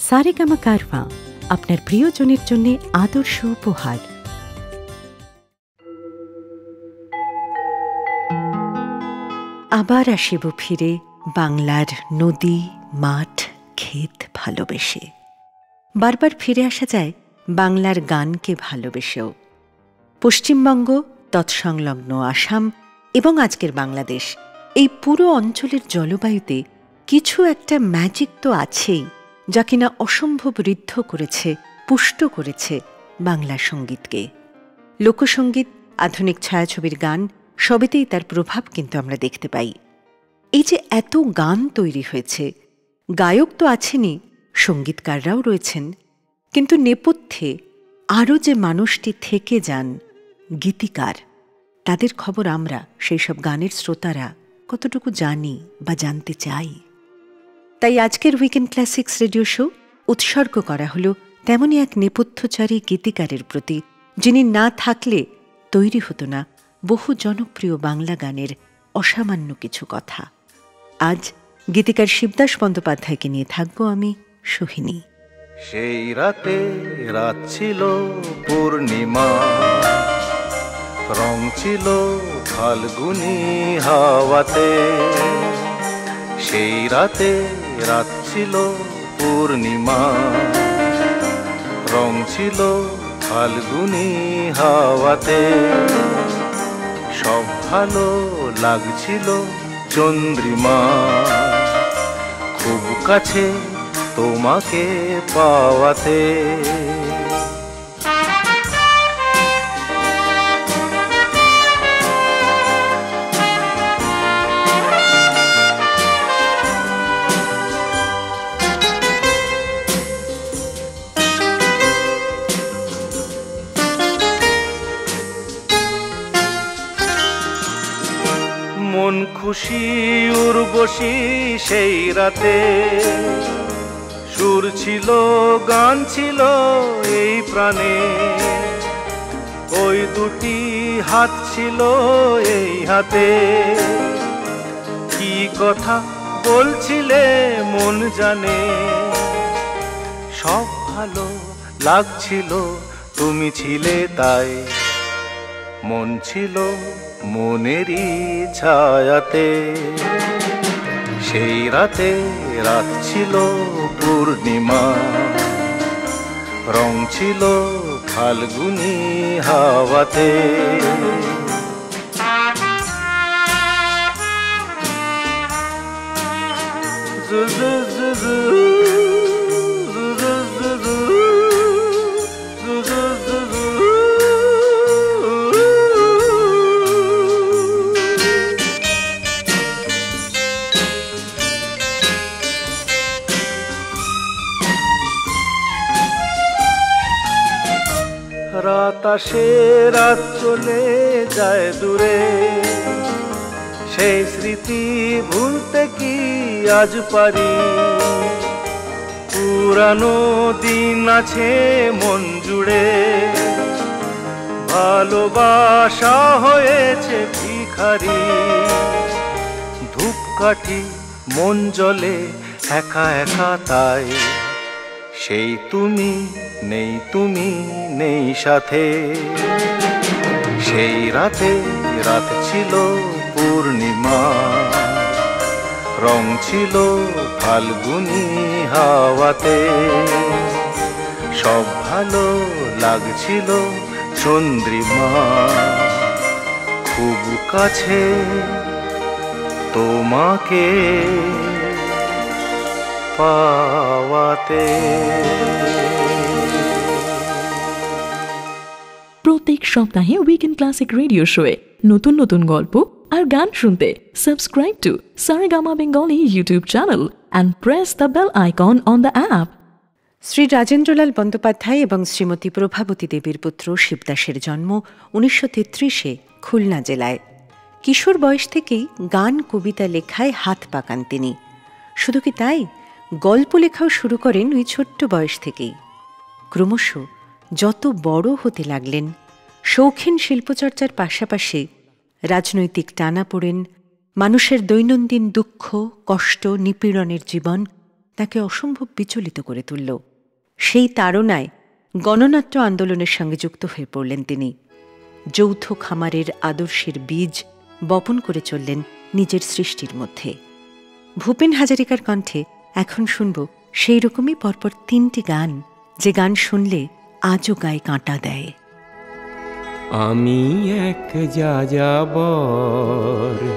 সারেগামা কারভা আপনার প্রিয়জনের জন্য আদর্শ উপহার। আবার আসিব ফিরে বাংলার নদী, মাঠ, ক্ষেত ভালোবেসে। বারবার ফিরে আসা যায় বাংলার গানকে ভালোবেসেও। পশ্চিমবঙ্গ, তৎসংলগ্ন আসাম এবং আজকের বাংলাদেশ, এই পুরো অঞ্চলের জলবায়ুতে কিছু একটা ম্যাজিক তো আছেই। যা কিনা অসম্ভব ঋদ্ধ করেছে, পুষ্ট করেছে বাংলা সঙ্গীতকে। লোকসঙ্গীত, আধুনিক ছায়াছবির গান, সবেতেই তার প্রভাব কিন্তু আমরা দেখতে পাই। এই যে এত গান তৈরি হয়েছে, গায়ক তো আছেনই, সঙ্গীতকাররাও রয়েছেন। কিন্তু নেপথ্যে আরও যে মানুষটি থেকে যান, গীতিকার, তাদের খবর আমরা সেই সব গানের শ্রোতারা কতটুকু জানি বা জানতে চাই। তাই আজকের উইকেন্ড ক্লাসিক্স রেডিও শো উৎসর্গ করা হল তেমনই এক নেপথ্যচারী গীতিকারের প্রতি, যিনি না থাকলে তৈরি হতো না বহু জনপ্রিয় বাংলা গানের অসামান্য কিছু কথা। আজ গীতিকার শিবদাস বন্দ্যোপাধ্যায়কে নিয়ে থাকব আমি সোহিনী। সেই রাতে রাত ছিল পূর্ণিমা, রং ছিল ফাল্গুনি হাওয়াতে। সেই রাতে রাত ছিল পূর্ণিমা। রং ছিল ফাল্গুনি হাওয়াতে। সব ভালো লাগছিল চন্দ্রিমা। খুব কাছে তোমাকে পাওয়াতে। খুশি উর্বশী সেই রাতে। সুর ছিল, গান ছিল এই প্রাণে। ওই দুটি হাত ছিল এই হাতে। কি কথা বলছিলে মন জানে। সব ভালো লাগছিল, তুমি ছিলে তাই। মন ছিল মনেরই ছায়াতে। সেই রাতে রাত ছিল পূর্ণিমা। রং ছিল ফাল্গুনি হাওয়াতে। জু আসে রাত চলে যায় দূরে। সেই স্মৃতি ভুলতে কি আজ পারি? পুরানো দিন আছে মন জুড়ে। ভালোবাসা হয়েছে ভিখারি। ধূপকাঠি মন জলে একা একা তাই। সেই তুমি নেই তুমি, নেই সাথে। সেই রাতে, রাত ছিল পূর্ণিমা। রং ছিল ফাল্গুনি হাওয়াতে। সব ভালো লাগছিল চন্দ্রিমা। খুব কাছে তোমাকে পাওয়াতে। প্রত্যেক সপ্তাহে উইকেন্ড ক্লাসিক রেডিও শোয়ে নতুন নতুন গল্প আর গান শুনতে subscribe to Saregama Bengali YouTube channel and press the bell icon on the app Shri Rajendralal Bandyopadhyay এবং শ্রীমতী প্রভাবতী দেবীর পুত্র শিবদাসের জন্ম উনিশশো তেত্রিশে খুলনা জেলায়। কিশোর বয়স থেকেই গান, কবিতা লেখায় হাত পাকান তিনি। শুধু কি তাই? গল্প লেখাও শুরু করেন ওই ছোট্ট বয়স থেকেই। ক্রমশ যত বড় হতে লাগলেন, শৌখিন শিল্পচর্চার পাশাপাশি রাজনৈতিক টানাপোড়েন মানুষের দৈনন্দিন দুঃখ, কষ্ট, নিপীড়নের জীবন তাকে অসম্ভব বিচলিত করে তুলল। সেই তাড়নায় গণনাট্য আন্দোলনের সঙ্গে যুক্ত হয়ে পড়লেন তিনি। যৌথ খামারের আদর্শের বীজ বপন করে চললেন নিজের সৃষ্টির মধ্যে। ভূপেন হাজারিকার কণ্ঠে এখন শুনব সেই রকমই পরপর তিনটি গান, যে গান শুনলে আজও গায়ে কাঁটা দেয়। আমি এক যাযাবর,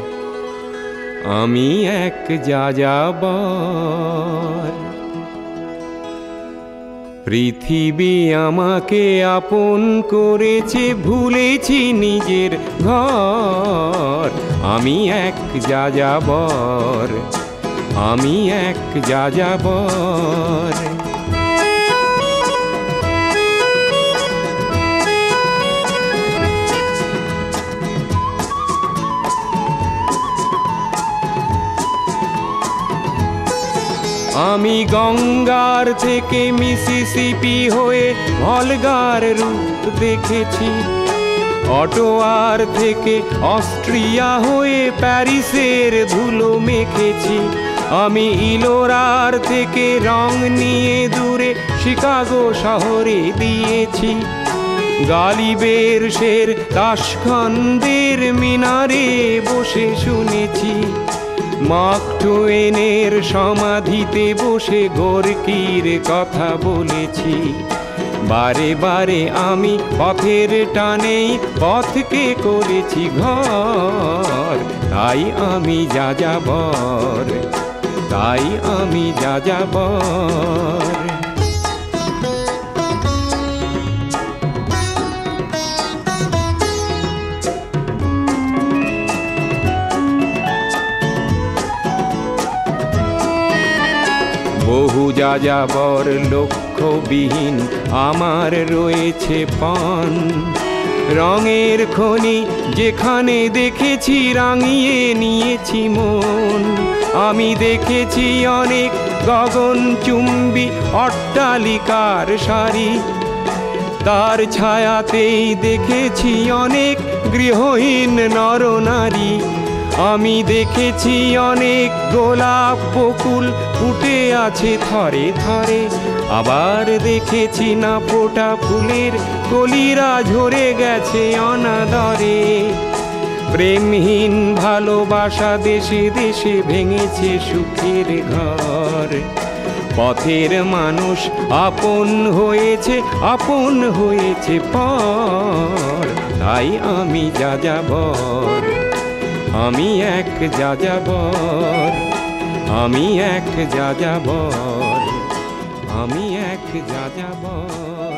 আমি এক যাযাবর। পৃথিবী আমাকে আপন করেছে, ভুলেছি নিজের ঘর। আমি এক যাযাবর, আমি এক যাযাবর। আমি গঙ্গার থেকে মিসিসিপি হয়ে ভলগার রূপ দেখেছি। অটোয়ার থেকে অস্ট্রিয়া হয়ে প্যারিসের ধুলো মেখেছি। আমি ইলোরার থেকে রং নিয়ে দূরে শিকাগো শহরে দিয়েছি। গালিবের শের তাসখন্দের মিনারে বসে শুনেছি। মার্ক টোয়েনের সমাধিতে বসে গোরকির কথা বলেছি। বারে বারে আমি পথের টানেই পথকে করেছি ঘর। তাই আমি যা যাবর তাই আমি যা যাবর বহু যাযাবর লক্ষ্যবিহীন, আমার রয়েছে পান। রঙের খনি যেখানে দেখেছি, রাঙিয়ে নিয়েছি মন। আমি দেখেছি অনেক গগনচুম্বী অট্টালিকার সারি। তার ছায়াতেই দেখেছি অনেক গৃহহীন নরনারী আমি দেখেছি অনেক গোলাপ বকুল ফুটে আছে থরে থরে। আবার দেখেছি না ফোটা ফুলের কলিরা ঝরে গেছে অনাদরে। প্রেমহীন ভালোবাসা দেশে দেশে ভেঙেছে সুখের ঘর। পথের মানুষ আপন হয়েছে আপন হয়েছে পর। তাই আমি যা যাবর আমি এক যাযাবর আমি এক যাযাবর আমি এক যাযাবর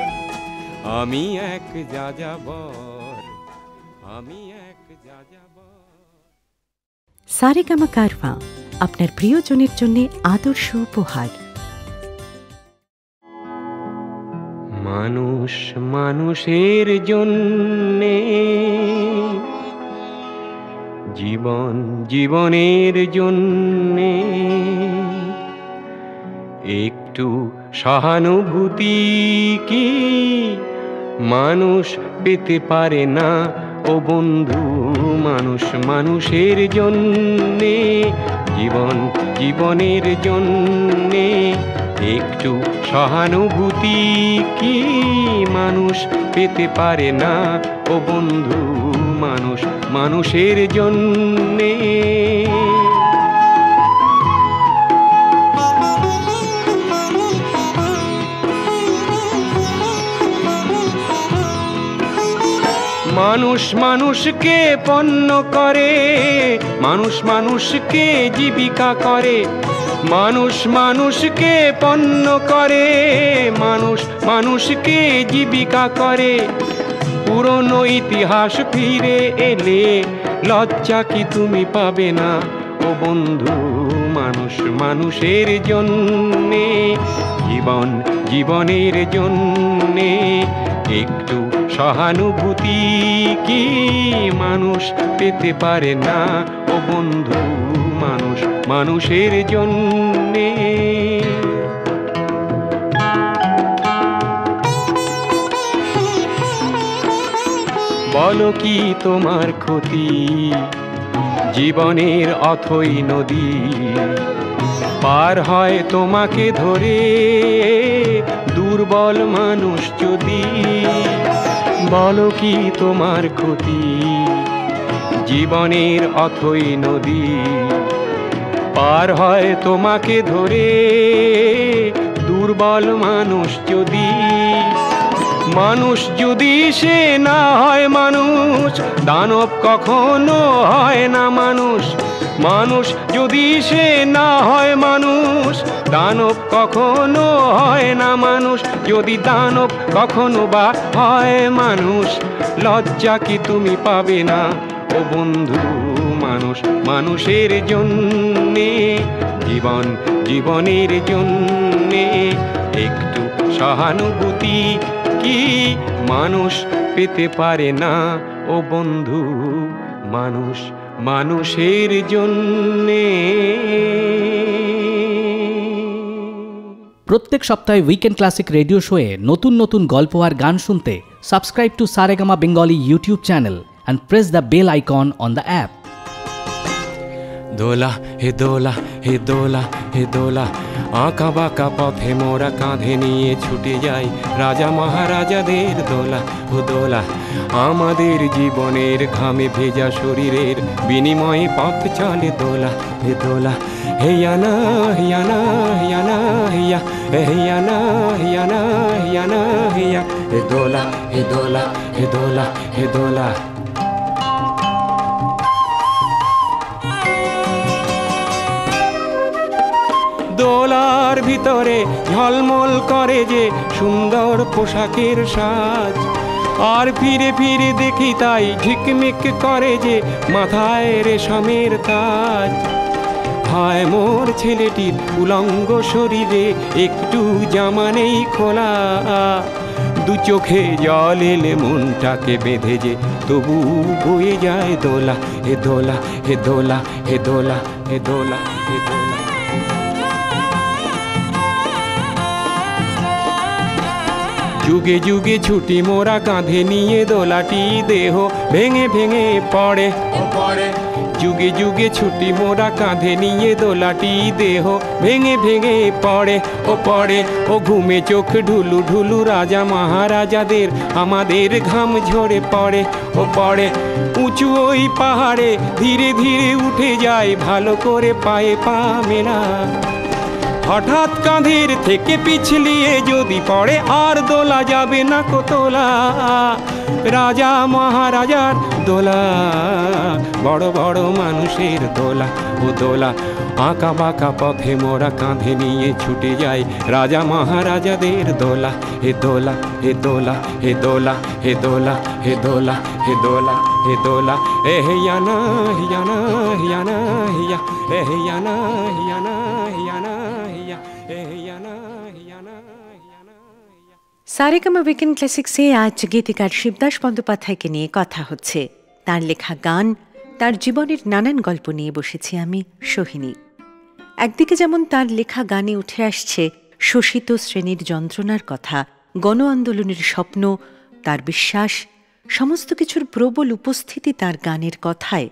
আমি এক যাযাবর আমি এক যাযাবর। সারেগামা কারভা আপনার প্রিয়জনের জন্য আদর্শ উপহার। মানুষ মানুষের জন্যে জীবন জীবনের জন্যে। একটু সহানুভূতি কি মানুষ পেতে পারে না? ও বন্ধু, মানুষ মানুষের জন্যে, জীবন জীবনের জন্যে। একটু সহানুভূতি কি মানুষ পেতে পারে না? ও বন্ধু মানুষ, মানুষের জন্যে। মানুষ মানুষকে পণ্য করে, মানুষ মানুষকে জীবিকা করে। মানুষ মানুষকে পণ্য করে, মানুষ মানুষকে জীবিকা করে। পুরনো ইতিহাস ফিরে এলে লজ্জা কি তুমি পাবে না? ও বন্ধু, মানুষ মানুষের জন্যে, জীবন জীবনের জন্যে, একটু সহানুভূতি কি মানুষ পেতে পারে না? ও বন্ধু, মানুষ মানুষের জন্যে বলো কি তোমার ক্ষতি? জীবনের অথই নদী। পার হয় তোমাকে ধরে, দুর্বল মানুষ যদি। বলো কি তোমার ক্ষতি? জীবনের অথই নদী। পার হয় তোমাকে ধরে, দুর্বল মানুষ যদি। মানুষ যদি সে না হয় মানুষ, দানব কখনো হয় না মানুষ। মানুষ যদি সে না হয় মানুষ, দানব কখনো হয় না মানুষ। যদি দানব কখনো বা হয় মানুষ, লজ্জা কি তুমি পাবে না? ও বন্ধু মানুষ, মানুষের জন্যে, জীবন জীবনের জন্যে, একটু সহানুভূতি কি মানুষ পেতে পারে না। ও বন্ধু, মানুষ, মানুষের জন্যে। প্রত্যেক সপ্তাহে উইকেন্ড ক্লাসিক রেডিও শোয়ে নতুন নতুন গল্প আর গান শুনতে subscribe to Saregama Bengali YouTube channel and press the bell icon on the app দোলা হে দোলা হে দোলা হে দোলা আঁকা বাঁকা পথে মোরা কাঁধে নিয়ে ছুটে যাই রাজা মহারাজাদের দোলা ও দোলা আমাদের জীবনের ঘামে ভেজা শরীরের বিনিময়ে পথ চলে দোলা হে দোলা হেয়ানা হিয়ানা হিয়ানা হিয়া হেয়ানা হিয়ানা হিয়ানা হিয়া হে দোলা হে দোলা হে দোলা হে দোলা দোলার ভিতরে ঝলমল করে যে সুন্দর পোশাকের সাজ। আর ফিরে ফিরে দেখি তাই ঝিকমিক করে যে মাথায় রেশমের তাজ। হায় মোর ছেলেটির উলঙ্গ শরীরে একটু জামা নেই খোলা। দু চোখে জল এলে মনটাকে বেঁধে যে তবু বয়ে যায় দোলা, হে দোলা হে দোলা হে দোলা হে দোলা হে দোলা। যুগে যুগে ছুটি মোরা কাঁধে নিয়ে দোলাটি দেহ ভেঙে ভেঙে পড়ে। পড়ে। যুগে যুগে ছুটি মোরা কাঁধে নিয়ে দোলাটি দেহ ভেঙে ভেঙে পড়ে। ও পড়ে ও ঘুমে চোখ ঢুলু ঢুলু রাজা মহারাজাদের আমাদের ঘাম ঝরে পড়ে। ও পড়ে উঁচু ওই পাহাড়ে ধীরে ধীরে উঠে যায় ভালো করে পায়ে পা মেলা। হঠাৎ কাঁধের থেকে পিছলিয়ে যদি পড়ে, আর দোলা যাবে না কোতলা। রাজা মহারাজার দোলা, বড় বড় মানুষের দোলা, ও দোলা। আঁকা বাঁকা পথে মোরা কাঁধে নিয়ে ছুটে যায় রাজা মহারাজাদের দোলা। হে দোলা হে দোলা হে দোলা হে দোলা হে দোলা হে দোলা। হিয়া এ হিয়ানা হিয়ানা হিয়ানা হিয়া এ হিয়ানা হিয়ানা হিয়ানা হিয়া সারেগামা উইকেন্ড ক্লাসিক্সে আজ গীতিকার শিবদাস বন্দ্যোপাধ্যায়কে নিয়ে কথা হচ্ছে। তার লেখা গান, তার জীবনের নানান গল্প নিয়ে বসেছি আমি, সোহিনী। একদিকে যেমন তার লেখা গানে উঠে আসছে শোষিত শ্রেণির যন্ত্রণার কথা, গণ আন্দোলনের স্বপ্ন, তার বিশ্বাস সমস্ত কিছুর প্রবল উপস্থিতি তার গানের কথায়,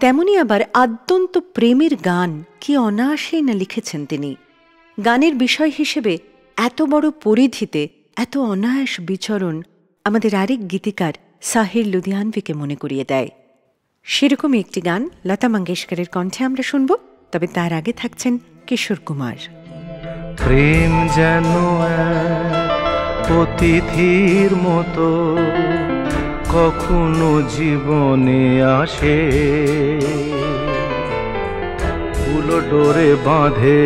তেমনি আবার আদ্যন্ত প্রেমের গান কি অনায়াসেই না লিখেছেন তিনি। গানের বিষয় হিসেবে এত বড় পরিধিতে এত অনায়াস বিচরণ আমাদের আরেক গীতিকার সাহির লুধিয়ানভিকে মনে করিয়ে দেয়। সেরকমই একটি গান লতা মঙ্গেশকরের কণ্ঠে আমরা শুনব, তবে তার আগে থাকছেন কিশোর কুমার। প্রেম অতিথির মতো কখনো জীবনে আসে। ফুলো ডোরে বাঁধে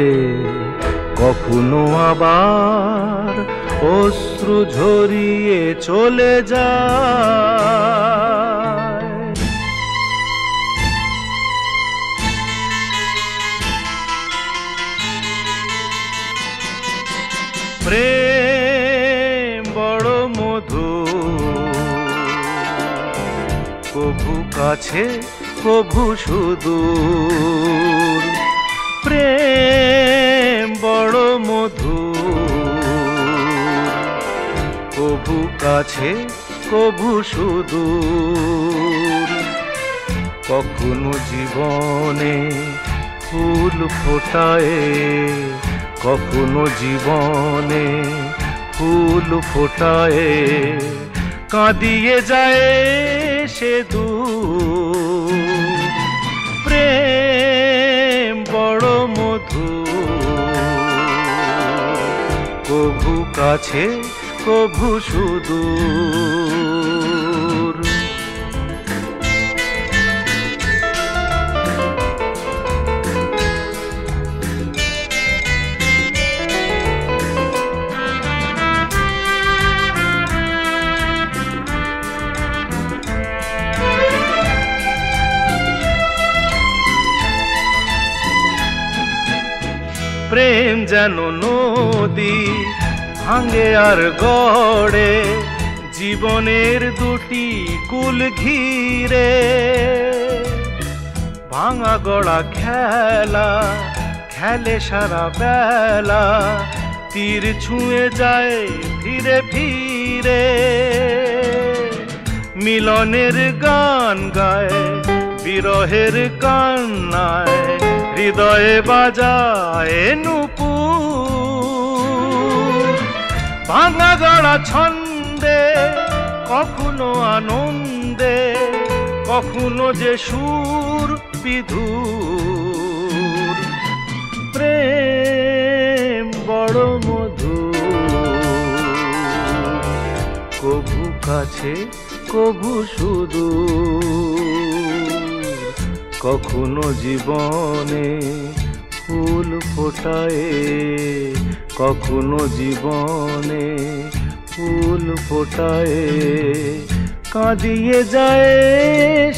কখনো আবার অশ্রু ঝরিয়ে চলে যায়। প্রেম কাছে কভু সুদূর প্রেম বড় মধু কভু কাছে কভু সুদূর কখনো জীবনে ফুল ফোটায়, কখনো জীবনে ফুল ফোটায়, কাঁদিয়ে যায়। সে দু প্রেম বড় মধু কভু কাছে কভু সুদূর প্রেম যেন নদী ভাঙে আর গড়ে, জীবনের দুটি কুল ঘিরে। ভাঙা গড়া খেলা, খেলে সারা বেলা, তীর ছুঁয়ে যায় ফিরে ফিরে মিলনের গান গায়, বিরহের কান্নায় হৃদয়ে বাজায় নুপুর। ভাঙা গড়া ছন্দে, কখনো আনন্দে, কখনো যে সুর বিধুর। প্রেম বড় মধু কভু কাছে কভু সুদূর। কখনো জীবনে ফুল ফোটায়, কখনো জীবনে ফুল ফোটায়। কাঁদিয়ে যায়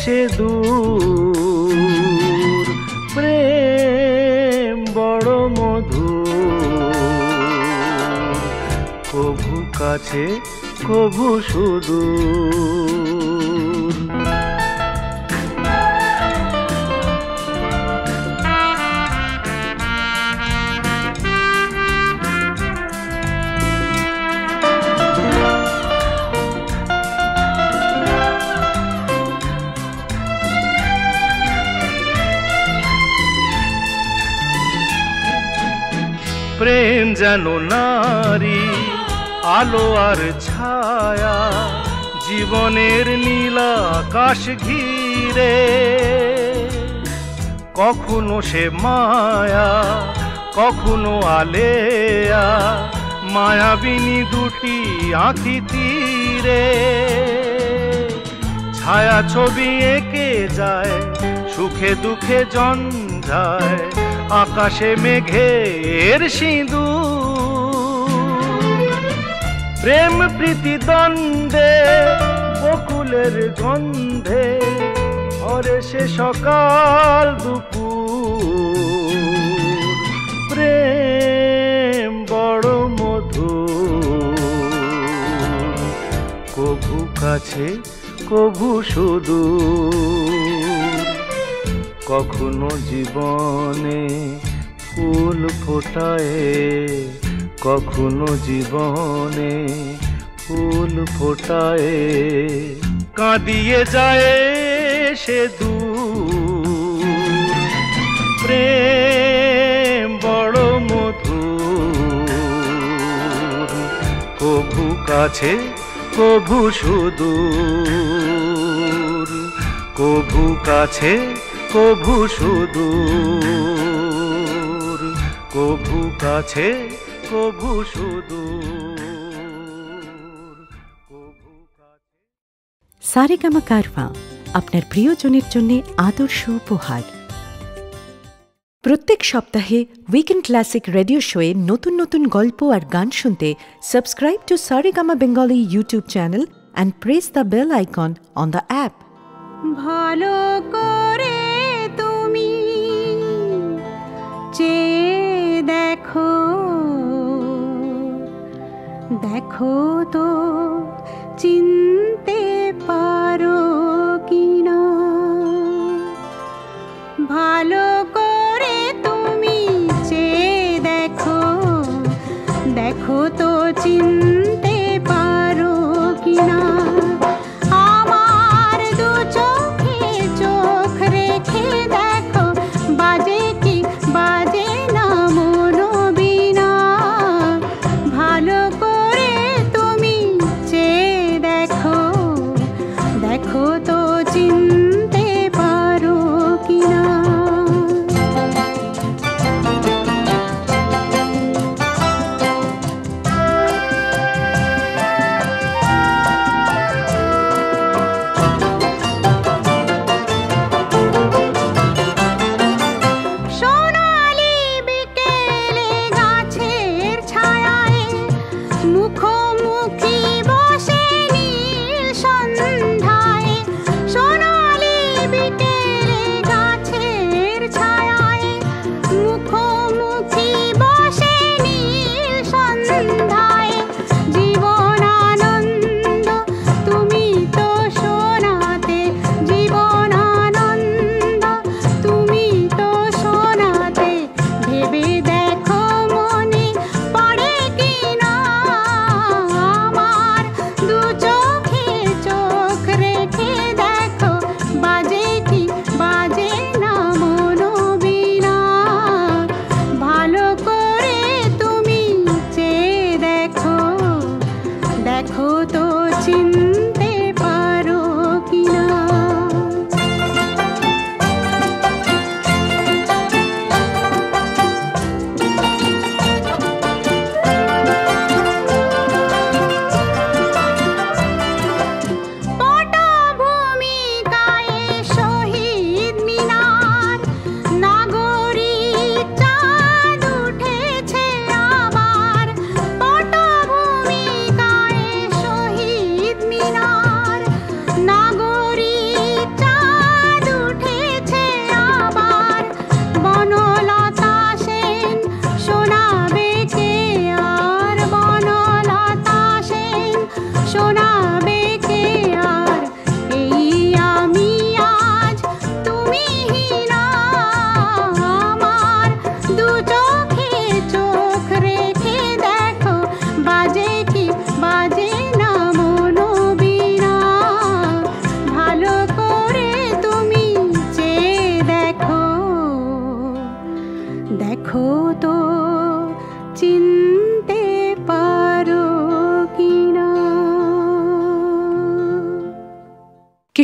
সে দূর, প্রেম বড় মধু কভু কাছে, কভু সুদূর। প্রেম যেন নারী, আলো আর ছায়া, জীবনের নীলা আকাশ ঘিরে। কখনো সে মায়া, কখনো আলেয়া, মায়াবিনী দুটি আঁখি তীরে। ছায়া ছবি এঁকে যায়, সুখে দুঃখে জঞ্জায় আকাশে মেঘের সিঁদু প্রেম প্রীতি দ্বন্দ্বে, বকুলের গন্ধে হরে সে সকাল দুপুর। প্রেম বড় মধু কভু কাছে, কভু সুদূর কখনো জীবনে ফুল ফোটায়, কখনো জীবনে ফুল ফোটায়। কাঁদিয়ে যায় সে দূর, প্রেম বড় মধু কভু কাছে কভু সুদূর কভু কাছে কভু সুদূর কভু কাছে কভু সুদূর কভু কাছে। সারেগামা কারওয়া আপনার প্রিয়জনের জন্য আদর্শ উপহার। প্রত্যেক সপ্তাহে উইকেন্ড ক্লাসিক রেডিও শোয়ে নতুন নতুন গল্প আর গান শুনতে subscribe to Saregama Bengali YouTube channel and press the bell icon on the app ভালো করে দেখো তো চিনতে পারো কিনা? ভালো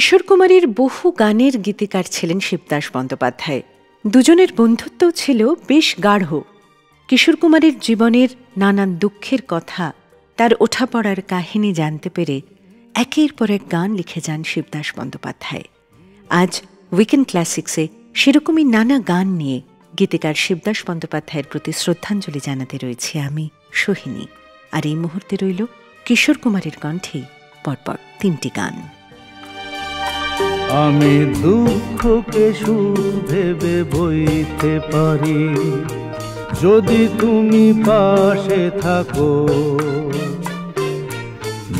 কিশোর কুমারীর বহু গানের গীতিকার ছিলেন শিবদাস বন্দ্যোপাধ্যায়। দুজনের বন্ধুত্বও ছিল বেশ গাঢ়। কিশোর কুমারের জীবনের নানান দুঃখের কথা তার ওঠাপড়ার কাহিনী জানতে পেরে একের পর এক গান লিখে যান শিবদাস বন্দ্যোপাধ্যায়। আজ উইকেন্ড ক্লাসিক্সে সেরকমই নানা গান নিয়ে গীতিকার শিবদাস বন্দ্যোপাধ্যায়ের প্রতি শ্রদ্ধাঞ্জলি জানাতে রয়েছে আমি, সোহিনী। আর এই মুহূর্তে রইল কিশোর কুমারের কণ্ঠে পরপর তিনটি গান। আমি দুঃখকে সুখ ভেবে বইতে পারি। যদি তুমি পাশে থাকো,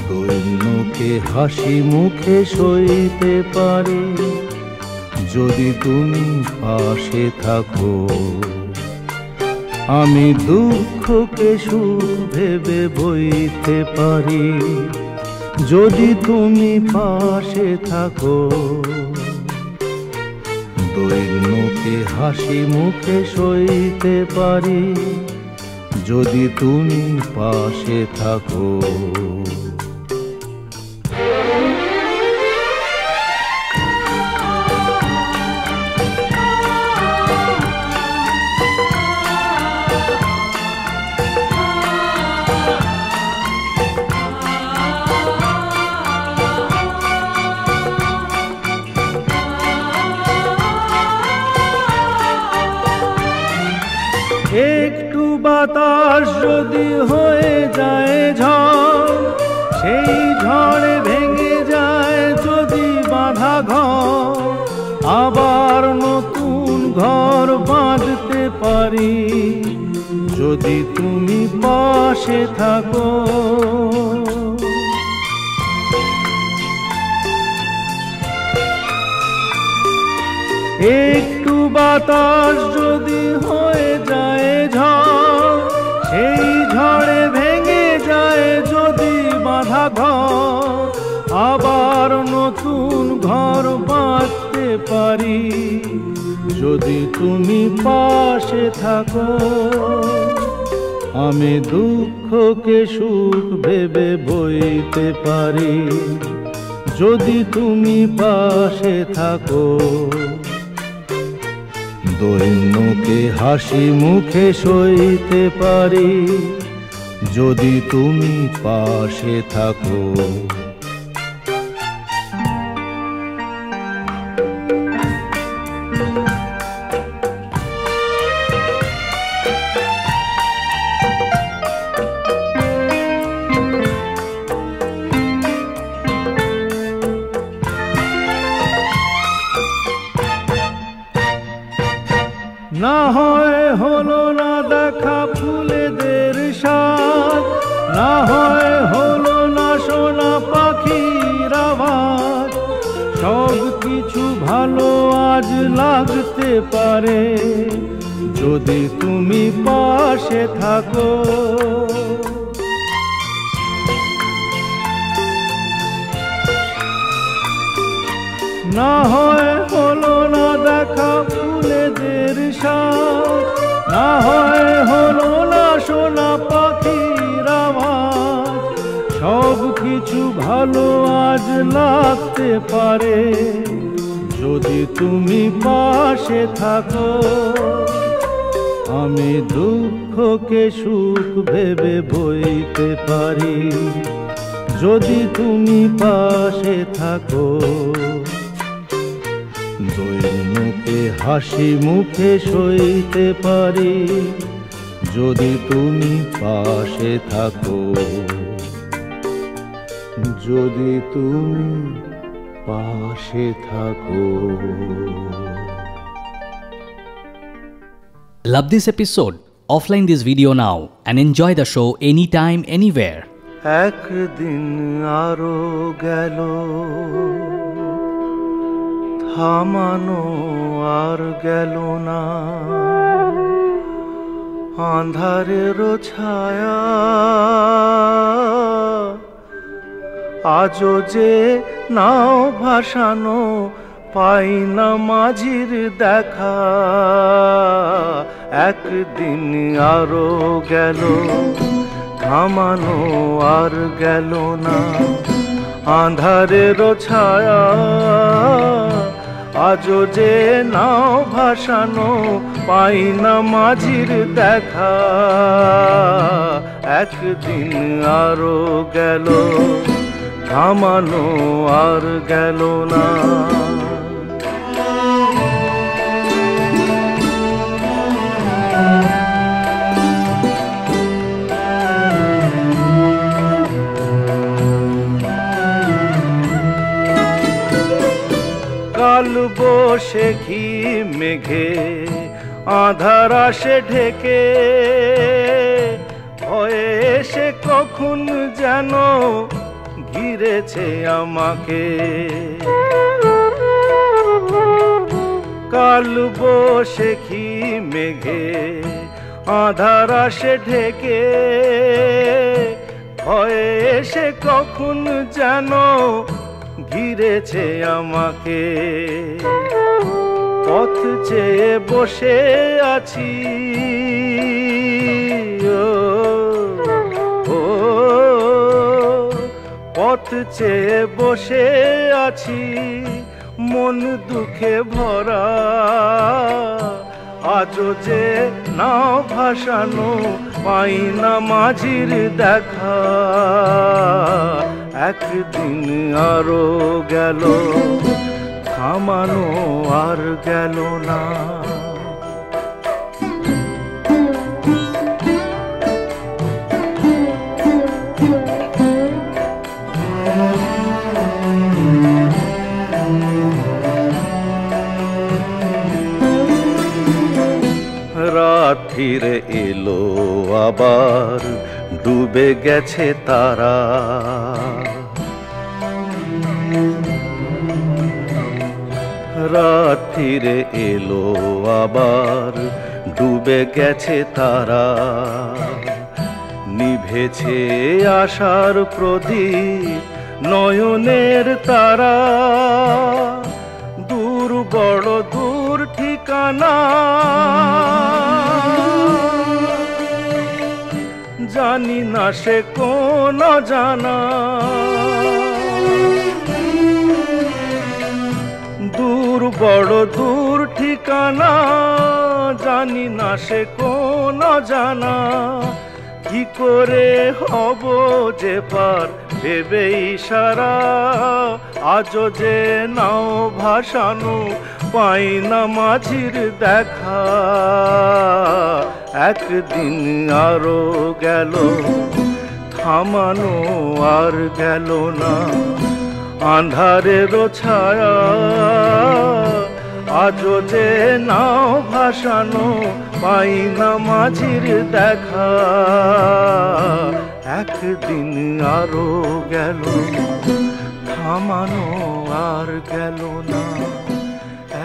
দৈন্যকে হাসি মুখে সইতে পারি। যদি তুমি পাশে থাকো, আমি দুঃখকে সুখ ভেবে বইতে পারি। যদি তুমি পাশে থাকো দৈন্যকে হাসি মুখে সইতে পারি। যদি তুমি পাশে থাকো বাতাস যদি হয়ে যায় ঝড়, সেই ঝড়ে ভেঙে যায় যদি বাধা ঘর, আবার নতুন ঘর বাঁধতে পারি। যদি তুমি পাশে থাকো। একটু বাতাস যদি হয়ে যায় ঝড় সেই ঝড়ে ভেঙে যায় যদি বাঁধা ঘর, আবার নতুন ঘর বাঁধতে পারি। যদি তুমি পাশে থাকো, আমি দুঃখকে সুখ ভেবে বইতে পারি। যদি তুমি পাশে থাকো দৈন্যকে হাসি মুখে সইতে পারি। যদি তুমি পাশে থাকো হাসি মুখে সইতে পারি যদি তুমি পাশে থাকো যদি তুমি পাশে থাকো Love this episode? Offline this video now and enjoy the show anytime, anywhere. একদিন আরও গেল থামানো আর গেল না। আন্ধারের ছায়া আজও যে নাও ভাসানো, পাই না মাঝির দেখা। একদিন আরও গেল থামানো আর গেল না। আধারের ছায়া আজও যে নাও ভাসানো, পাই না মাঝির দেখা। একদিন আরও গেল, থামানো আর গেল না। বসে ঘি মেঘে, আধার আসে ঢেকে। ভয়ে এসে কখন যেন ঘিরেছে আমাকে। কাল বসে ঘি মেঘে, আধার আসে ঢেকে। ভয়ে এসে কখন যেন ঘিরেছে আমাকে। পথ চেয়ে বসে আছি। ও, পথ চেয়ে বসে আছি। মন দুঃখে ভরা। আজও যে নাও ভাসানো পাই না মাঝির দেখা। একদিন আরও গেল থামানো আর গেল না। রাত ফিরে এলো আবার ডুবে গেছে তারা। রাত ফিরে এলো আবার, ডুবে গেছে তারা। নিভেছে আশার প্রদীপ নয়নের তারা। জানি না সে কোন জানা। দূর বড় দূর ঠিকানা, জানি না সে কোন জানা। কি করে হব যে পার ভেবে সারা আজও যে নাও ভাসানো, পাই না মাঝির দেখা। একদিন আরও গেল, থামানো আর গেল না। আন্ধারের ছায়া আজও যে নাও ভাসানো, পাই না মাঝির দেখা। একদিন আরও গেল, থামানো আর গেল না।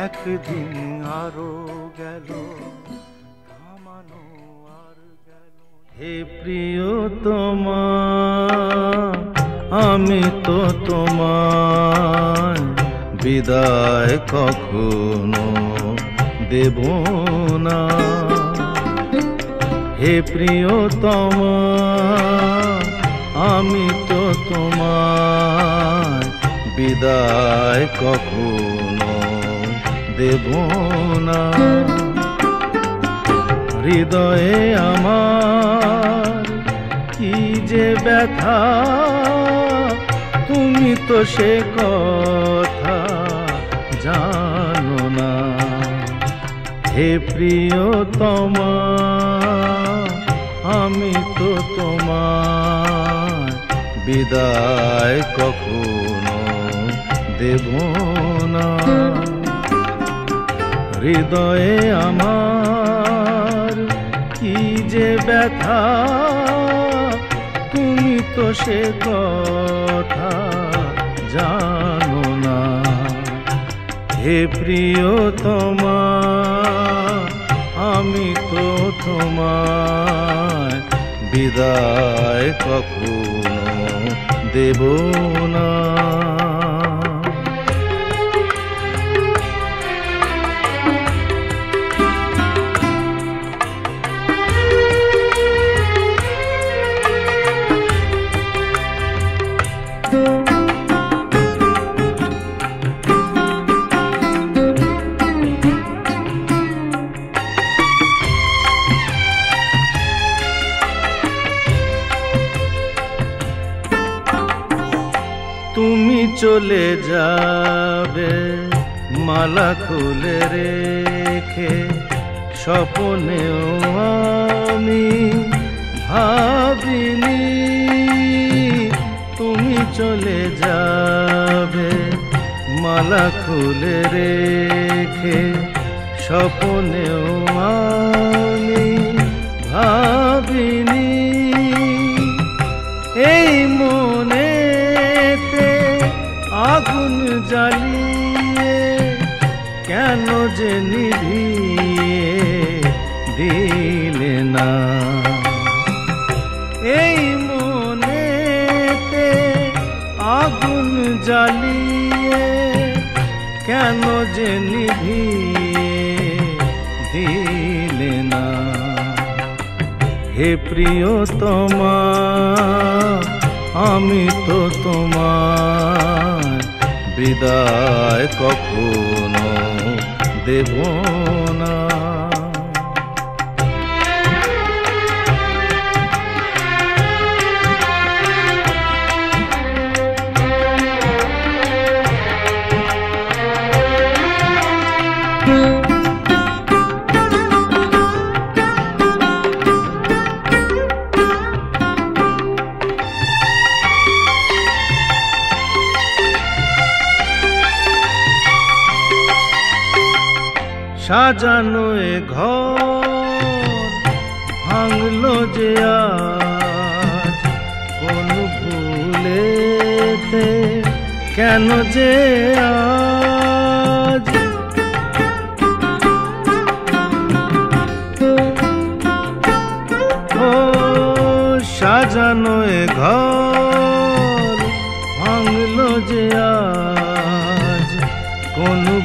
একদিন আরও গেল। হে প্রিয় তোমা আমি তো তোমার বিদায় কখনো দেব না। হে প্রিয় তোমা আমি তো তোমার বিদায় কখনো দেব না। হৃদয়ে আমার, কি যে ব্যথা, তুমি তো সে কথা জানো না। হে প্রিয়তম, আমি তো তোমার বিদায় কখনো দেব না। হৃদয়ে আমার যে ব্যথা, তুমি তো সে কথা জানো না। হে প্রিয়তমা, আমি তো তোমার বিদায় কখনো দেব না।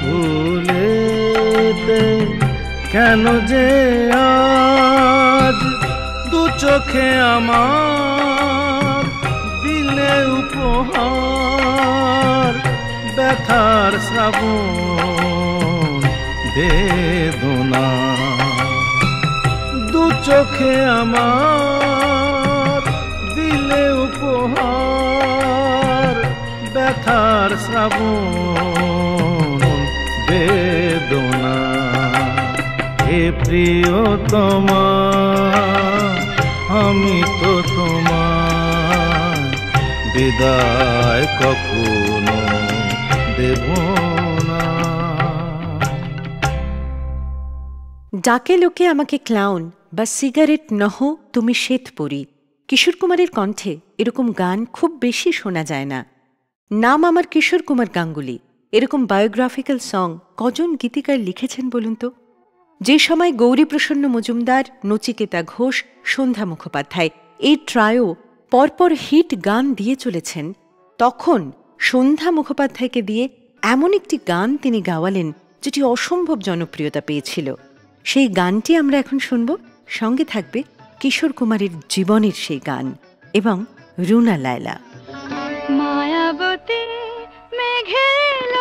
ভুলেতে কেন যে আজ দু চোখে আমার দিলে উপহার ব্যথার শ্রাবণ বেদনা। দু চোখে আমার দিলে উপহার ব্যথার শ্রাবণ বেদনা। হে প্রিয়তমা, আমি তো তোমার বিদায় কখনো দেব ডাকে লোকে আমাকে ক্লাউন বা সিগারেট নহ, তুমি শ্বেত পরি কিশোর কুমারের কণ্ঠে এরকম গান খুব বেশি শোনা যায় না। নাম আমার কিশোর কুমার গাঙ্গুলি। এরকম বায়োগ্রাফিক্যাল সং কজন গীতিকার লিখেছেন বলুন তো? যে সময় গৌরীপ্রসন্ন মজুমদার, নচিকেতা ঘোষ, সন্ধ্যা মুখোপাধ্যায় এই ট্রায়ো পরপর হিট গান দিয়ে চলেছেন, তখন সন্ধ্যা মুখোপাধ্যায়কে দিয়ে এমন একটি গান তিনি গাওয়ালেন যেটি অসম্ভব জনপ্রিয়তা পেয়েছিল। সেই গানটি আমরা এখন শুনব। সঙ্গে থাকবে কিশোর কুমারের জীবনের সেই গান এবং রুনা লায়লা। মায়াবতী মেঘেল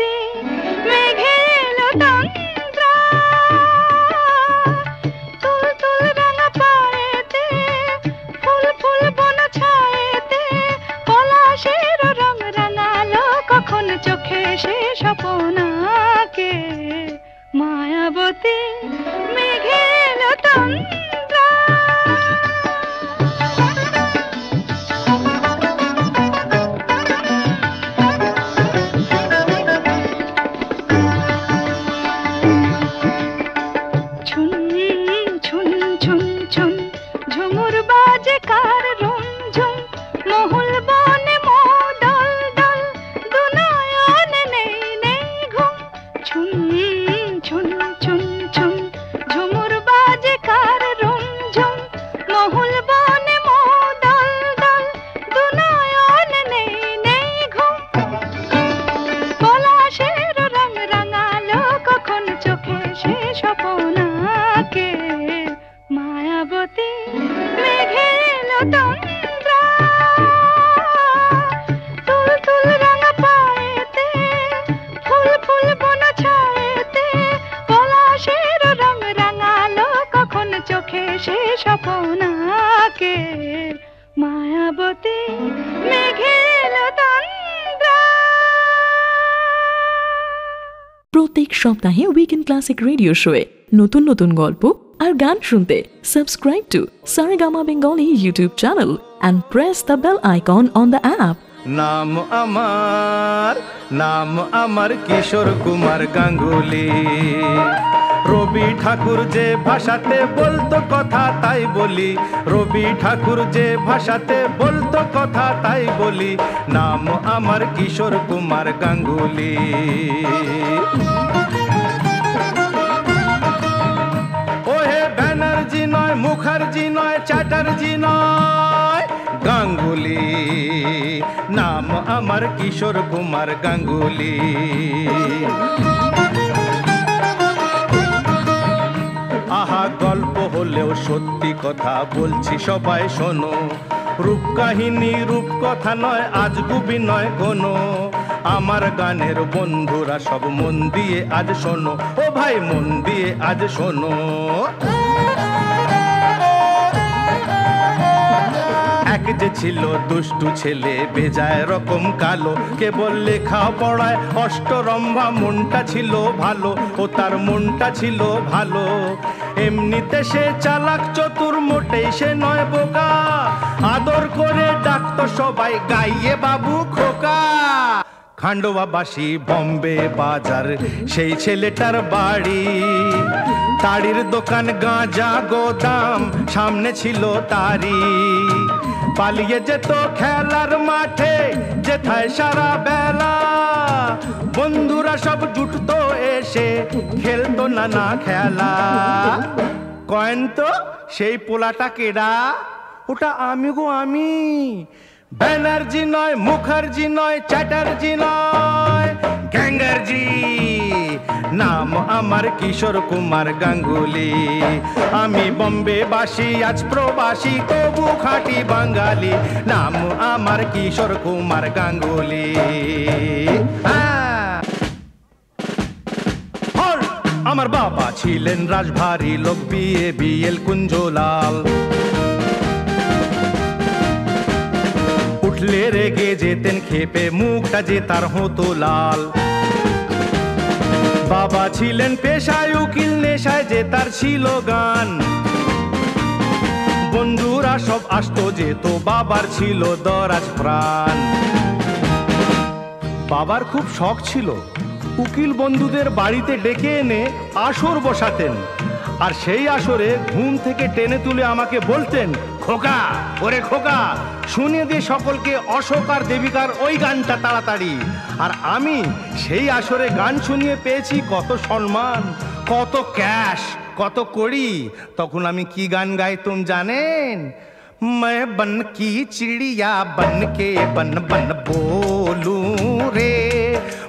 be ক্লাসিক রেডিও শোয়ে নতুন নতুন গল্প আর গান শুনতে subscribe to Saregama Bengali YouTube channel and press the bell icon on the app নাম আমার নাম আমার কিশোর কুমার গাঙ্গুলি। রবি ঠাকুর যে ভাষাতে বলতো কথা তাই বলি। রবি ঠাকুর যে ভাষাতে বলতো কথা তাই বলি। নাম আমার কিশোর কুমার গাঙ্গুলি। চ্যাটার্জি নয়। গাঙ্গুলি, নাম আমার কিশোর কুমার গাঙ্গুলি। আহা, গল্প হলেও সত্যি কথা বলছি, সবাই শোনো। রূপ কাহিনী, রূপ কথা নয়, আজ গুবি নয় কোনো আমার গানের বন্ধুরা সব মন দিয়ে আজ শোনো। ও ভাই, মন দিয়ে আজ শোনো। এক যে ছিল দুষ্টু ছেলে, বেজায় রকম কালো। কেবল লেখা পড়ায় অষ্টরম্ভা মনটা ছিল ভালো ও তার মনটা ছিল ভালো। এমনিতে সে চালাক, চতুর, মোটেই সে নয় বোকা। আদর করে ডাকতো সবাই, গাইয়ে বাবু খোকা। খান্ডোয়াবাসী বম্বে বাজার, সেই ছেলেটার বাড়ি। তাড়ির দোকান, গাঁজা, গোদাম, সামনে ছিল তারি। পালিয়ে যেত খেলার মাঠে, যেথায় সারা বেলা। বন্ধুরা সব জুটতো এসে, খেলতো নানা খেলা। কয়েন তো, সেই পোলাটা কেডা? ওটা আমি গো আমি। ব্যানার্জি নয়, মুখার্জি নয়, চ্যাটার্জি নয় গ্যাঙ্গারজি নাম আমার কিশোর কুমার গাঙ্গুলি। আমি বম্বে বাসি আজ প্রবাসী, তবু খাঁটি বাঙালি। নাম আমার কিশোর কুমার গাঙ্গুলি। হ্যাঁ। আমার বাবা ছিলেন রাজভারী লোক, বিয়ে বিএল কুঞ্জলাল। উঠলে রেগে যেতেন, খেপে মুখটা যে তার হতো লাল। বাবা ছিলেন পেশায়, উকিল নেশায়, যে তার ছিল গান। বন্ধুরা সব আসতো যেত বাবার ছিল দরাজ প্রাণ। বাবার খুব শখ ছিল। উকিল বন্ধুদের বাড়িতে ডেকে এনে আসর বসাতেন। আর সেই আসরে ঘুম থেকে টেনে তুলে আমাকে বলতেন খোকা ওরে খোকা শুনে দে সকলকে অশোক আর দেবিকার ওই গানটা তাড়াতাড়ি আর আমি সেই আসরে গান শুনিয়ে পেয়েছি কত সম্মান কত ক্যাশ কত করি তখন আমি কি গান গাইতুম জানেন मैं बन की चिड़िया बन के बन बन बोलूं रे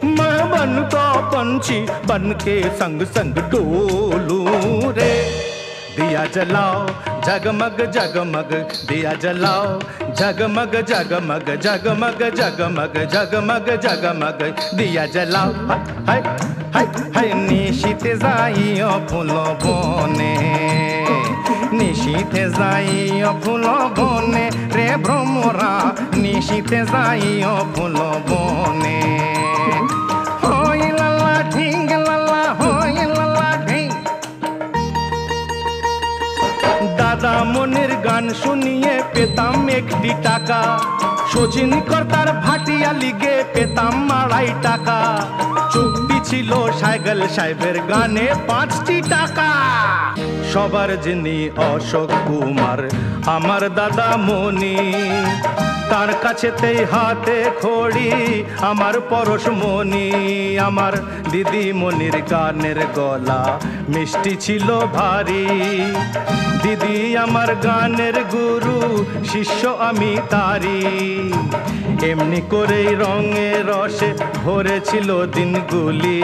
मैं बन का पंछी बन के संग संग डोलूं रे दिया जलाओ जगमग जगमग दिया जलाओ जगमग जगमग जगमग जगमग जगमग जगमग दिया जलाओ हाय हाय हाय निशिते जाइयो फूलो बने নিশীতে যাইও ফুল বনে রে ভ্রমরা নিশীতে যাইও ফুল বনে একটি টাকা। সচিন কর্তার ভাটিয়া লিগে পেতাম আড়াই টাকা। চুক্তি ছিল সাইকেল সাহেবের গানে পাঁচটি টাকা। সবার যিনি অশোক কুমার, আমার দাদা মনি তার কাছেতেই হাতে খড়ি, আমার পরশমণি আমার দিদিমণির গানের গলা। মিষ্টি ছিল ভারী। দিদি আমার গানের গুরু, শিষ্য আমি তারি এমনি করেই রঙে রসে ভরেছিল দিনগুলি।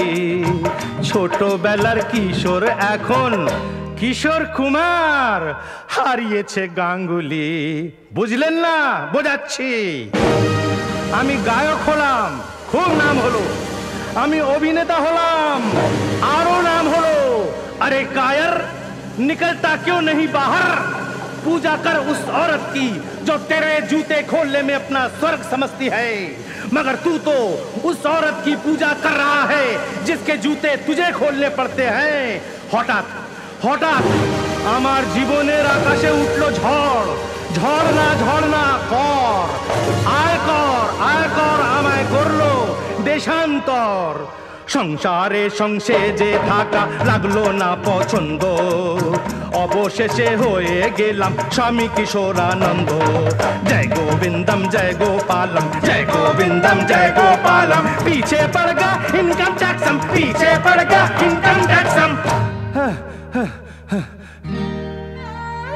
ছোটবেলার কিশোর এখন কিশোর কুমার হারিয়েছে গাঙ্গুলি বুঝলেন না বোঝাচ্ছি আমি গায়ক হলাম খুব নাম হলো আমি অভিনেতা হলাম আরো নাম হলো अरे कायर निकलता क्यों नहीं बाहर पूजा कर उस औरत की जो तेरे जूते खोलने में अपना स्वर्ग समझती है मगर तू तो उस औरत की पूजा कर रहा है जिसके जूते तुझे खोलने पड़ते हैं হঠাৎ হঠাৎ আমার জীবনের আকাশে উঠল ঝড়। ঝড় না ঝড় না, কর। আয় কর আয় কর, আমায় করল দেশান্তর। সংসারে সংসে যে থাকা লাগল না পছন্দ। অবশেষে হয়ে গেলাম স্বামী কিশোরানন্দ। জয় গোবিন্দম, জয় গোপালম, জয় গোবিন্দম, জয় গোপালম। পিছে পড় গা ইনকাম ট্যাক্সম পিছে পড় গা ইনকাম ট্যাক্সম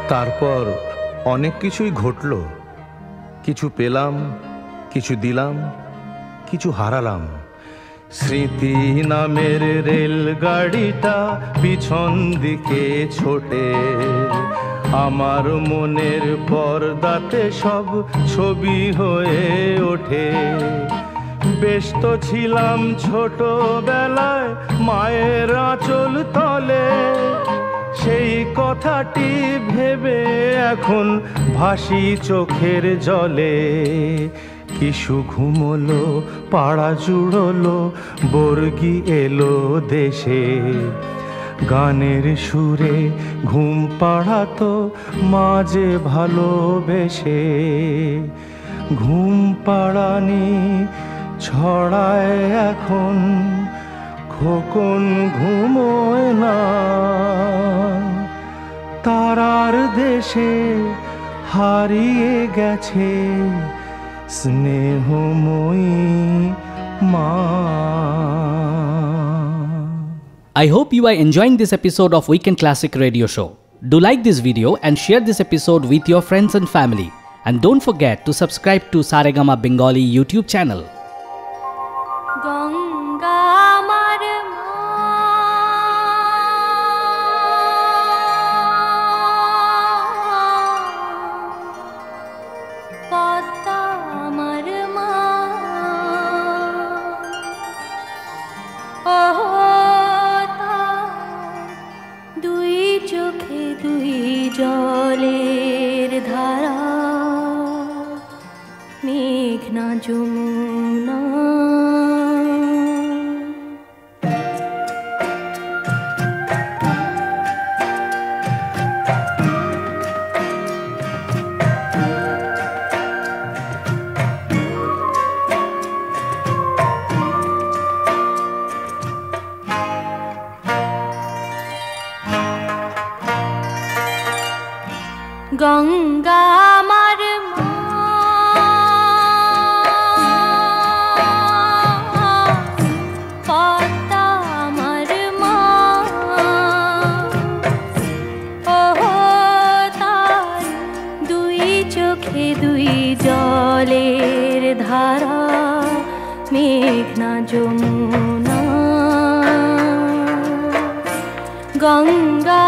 তারপর অনেক কিছুই ঘটলো। কিছু পেলাম, কিছু দিলাম, কিছু হারালাম। স্মৃতি নামের রেলগাড়িটা পিছন দিকে ছোটে। আমার মনের পর্দাতে সব ছবি হয়ে ওঠে। ব্যস্ত ছিলাম ছোটবেলায় মায়ের আঁচল তলে। সেই কথাটি ভেবে এখন ভাসি চোখের জলে। কিশু ঘুমলো, পাড়া জুড়লো, বর্গি এলো দেশে। গানের সুরে ঘুম পাড়াতো মাঝে ভালোবেসে। ঘুম পাড়ানি ছড়ায় এখন খোকন ঘুমোয় না তারার দেশে হারিয়ে গেছে স্নেহময়ী মা I hope you are enjoying this episode of Weekend Classic Radio Show. Do like this video and share this episode with your friends and family. And don't forget to subscribe to Saregama Bengali YouTube channel. Ganga Ganga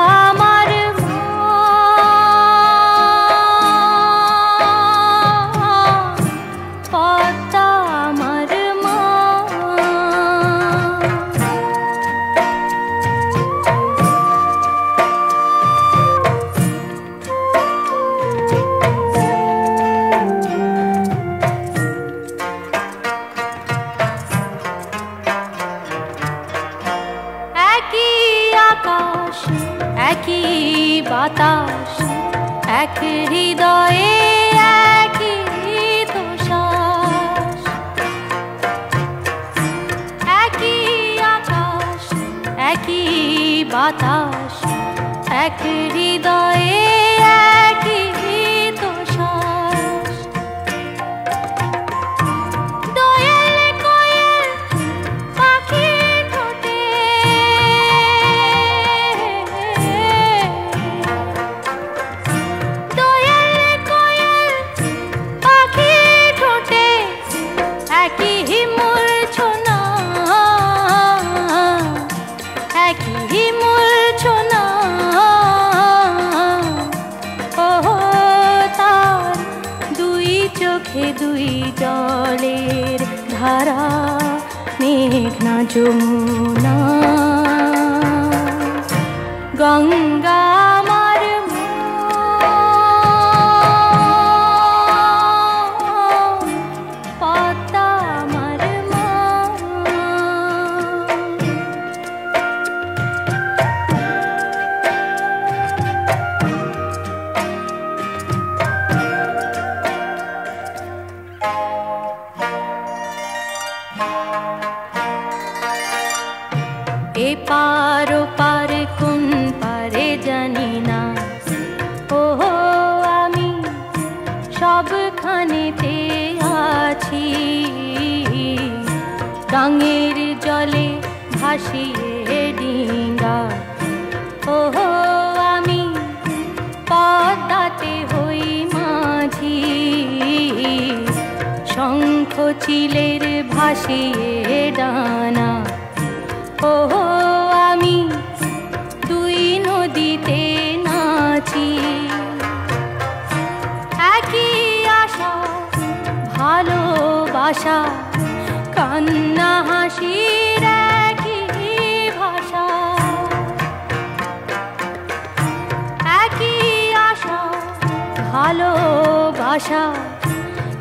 ভালোবাসা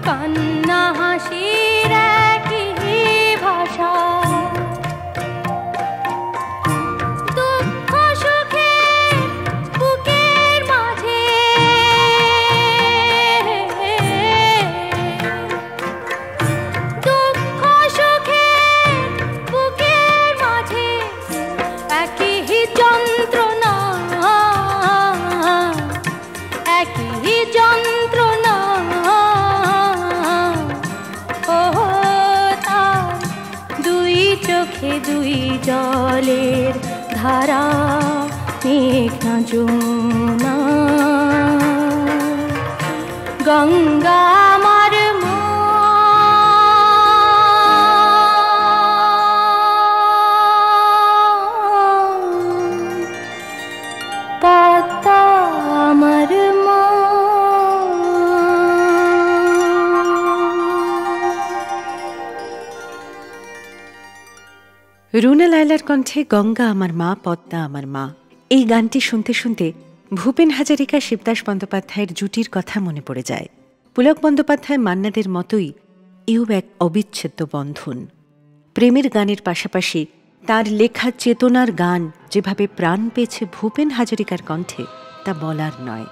কান্না লায়লার কণ্ঠে গঙ্গা আমার মা, পদ্মা আমার মা। এই গানটি শুনতে শুনতে ভূপেন হাজারিকা, শিবদাস বন্দ্যোপাধ্যায়ের জুটির কথা মনে পড়ে যায়। পুলক বন্দ্যোপাধ্যায়, মান্নাদের মতোই এও এক অবিচ্ছেদ্য বন্ধন। প্রেমের গানের পাশাপাশি তার লেখা চেতনার গান যেভাবে প্রাণ পেয়েছে ভূপেন হাজারিকার কণ্ঠে, তা বলার নয়।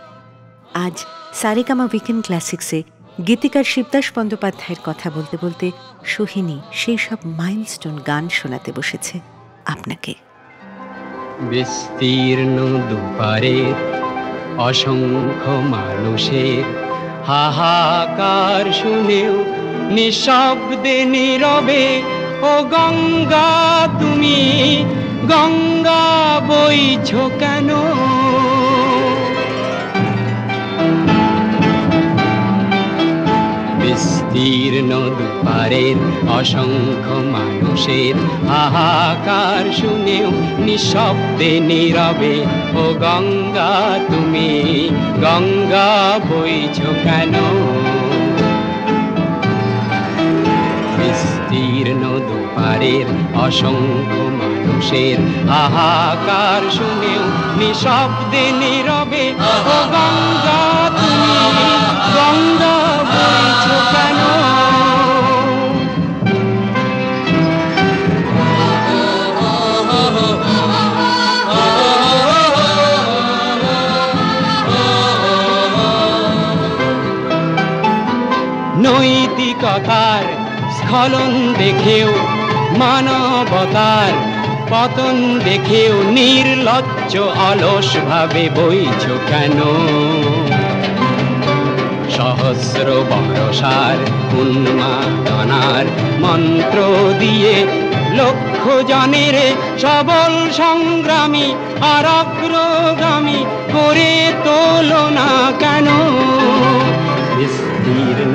আজ সারেগামা উইকেন্ড ক্লাসিক্সে গীতিকার শিবদাস বন্দ্যোপাধ্যায়ের কথা বলতে বলতে সোহিনী সেই সব মাইলস্টোন গান শোনাতে বসেছে। আপনাকে। বিস্তীর্ণ দুপারের অসংখ্য মানুষের হাহাকার শুনেও নিঃশব্দে নীরবে, ও গঙ্গা, তুমি গঙ্গা বইছ কেন? বিস্তীর্ণ দুপারের অসংখ্য মানুষের হাহাকার শুনেও নিঃশব্দে নীরবে, ও গঙ্গা, তুমি গঙ্গা বইছ কেন? বিস্তীর্ণ দুপারের অসংখ্য মানুষের হাহাকার শুনেও নিঃশব্দে নীরবে, ও গঙ্গা, তুমি গঙ্গা বইছ নৈতিকতার স্খলন দেখেও, মানবতার পতন দেখেও নির্লজ্জ অলস ভাবে বইছ কেন? সহস্র বরসার উন্মাদনার মন্ত্র দিয়ে লক্ষ জনের সবল সংগ্রামী আর অগ্রগামী করে তোলো না কেন? বিস্তীর্ণ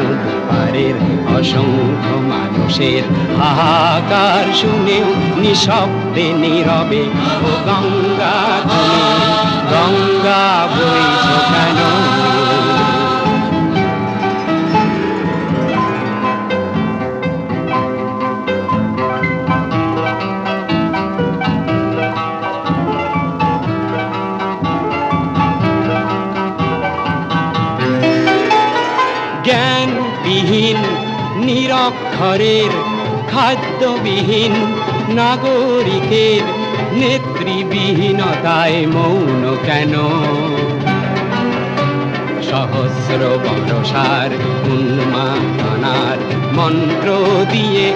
পারের অসংখ্য মানুষের হাহাকার শুনেও নিঃশব্দে নীরবে ও গঙ্গা গঙ্গা বইছ কেন? নিরক্ষরের খাদ্যবিহীন নাগরিকের নেতৃবিহীনতায় মৌন কেন? সহস্র বরসার উন্মাদনার মন্ত্র দিয়ে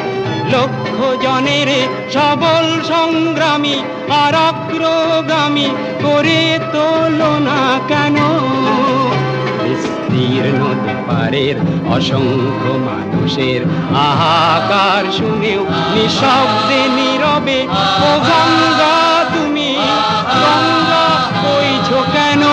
লক্ষ জনের সবল সংগ্রামী আর অগ্রগামী করে তোলো না কেন? বিস্তীর্ণ দুপারের অসংখ্য মানুষের আহাকার শুনেও নিঃশব্দে নীরবে, ও গঙ্গা, তুমি গঙ্গা কেন?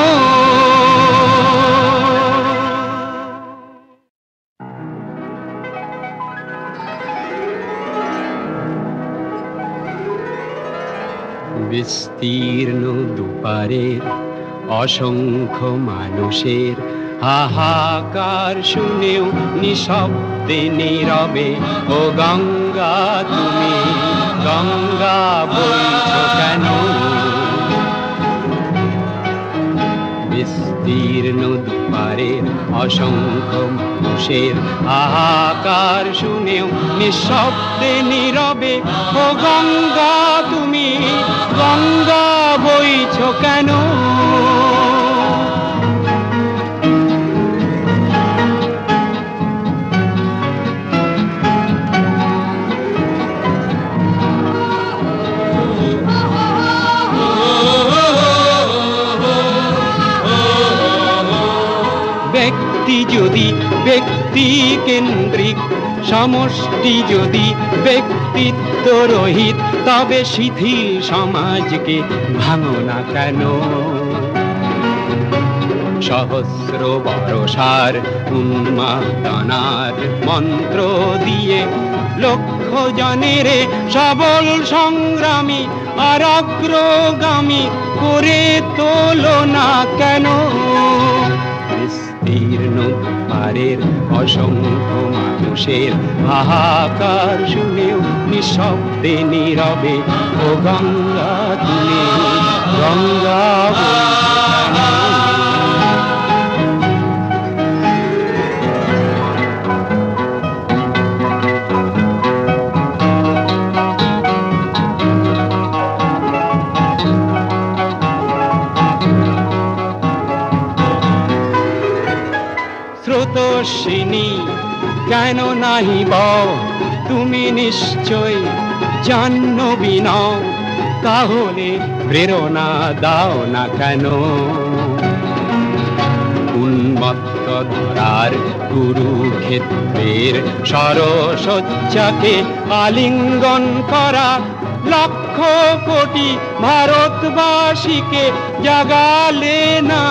বিস্তীর্ণ দুপারের অসংখ্য মানুষের হাহাকার শুনেও নিঃশব্দে নীরবে, ও গঙ্গা, তুমি গঙ্গা বইছ কেন? বিস্তীর্ণ দুপারের অসংখ্য মানুষের হাহাকার শুনেও নিঃশব্দে নীরবে, ও গঙ্গা, তুমি গঙ্গা বইছ কেন? ব্যক্তি কেন্দ্রিক সমষ্টি যদি ব্যক্তিত্ব রহিত তবে শিথিল সমাজকে ভাঙো না কেন? সহস্র বরসার উন্মাদনার মন্ত্র দিয়ে লক্ষ জনের সবল সংগ্রামী আর অগ্রগামী করে তোলো না কেন? বিস্তীর্ণ দুপারের অসংখ্য মানুষের। হাহাকার শুনেও নিঃশব্দে নীরবে ও গঙ্গা তুমি গঙ্গা স্রোতস্বিনী কেন নাহি বও তুমি নিশ্চয় জাহ্নবী নও তাহলে প্রেরণা দাও না কেন? উন্মত্ত ধরার কুরুক্ষেত্রের সরসজ্জাকে আলিঙ্গন করা লক্ষ কোটি ভারতবাসীকে জাগালে না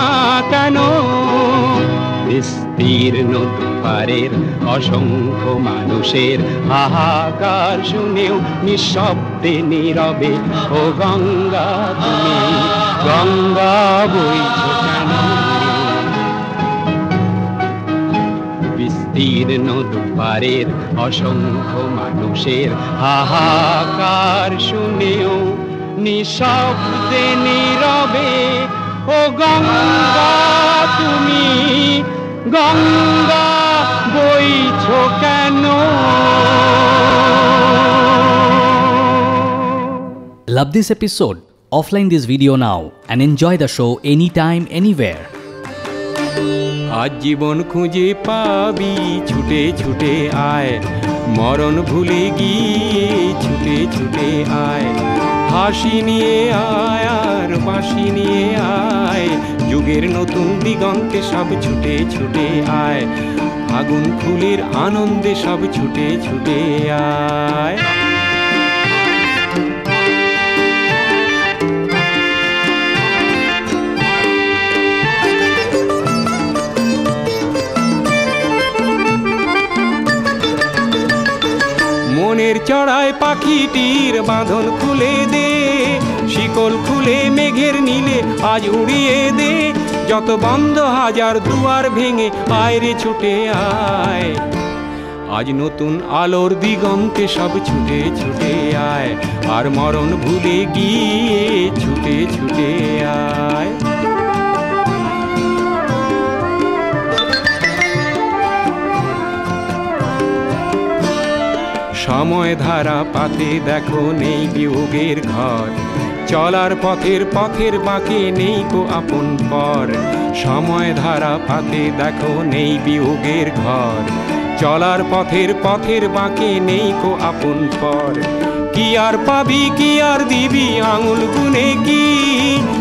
কেন? বিস্তীর্ণ দুপারের অসংখ্য মানুষের হাহাকার শুনেও নিঃশব্দে নীরবে, ও গঙ্গা, তুমি গঙ্গা কেন? বিস্তীর্ণ দুপারের অসংখ্য মানুষের হাহাকার শুনেও নিঃশব্দে নীরবে, ও গঙ্গা, তুমি গঙ্গা বইছ কেন Love this episode? Offline this video now and enjoy the show anytime, anywhere. আজ জীবন খুঁজে পাবি ছুটে ছুটে আয় মরণ ভুলে গিয়ে ছুটে ছুটে আয় হাসি নিয়ে আয় আর বাঁশি নিয়ে আয় যুগের নতুন দিগন্তে সব ছুটে ছুটে আয়। আগুন ফুলের আনন্দে সব ছুটে ছুটে আয়। মনের চড়ায় পাখিটির বাঁধন খুলে দে। শিকল খুলে মেঘের নীলে আজ উড়িয়ে দে। যত বন্ধ হাজার দুয়ার ভেঙে আয়রে ছুটে আয়। আজ নতুন আলোর দিগন্তে সব ছুটে ছুটে আয়। আর মরণ ভুলে গিয়ে ছুটে ছুটে আয়। সময় ধারা পাতে দেখো নেই বিয়োগের ঘর। চলার পথের পথের বাঁকে নেই কো আপন পর। সময় ধারা পাতে দেখো নেই বিয়োগের ঘর। চলার পথের পথের বাঁকে নেই কো আপন পর। কি আর পাবি, কি আর দিবি আঙুল গুনে কি?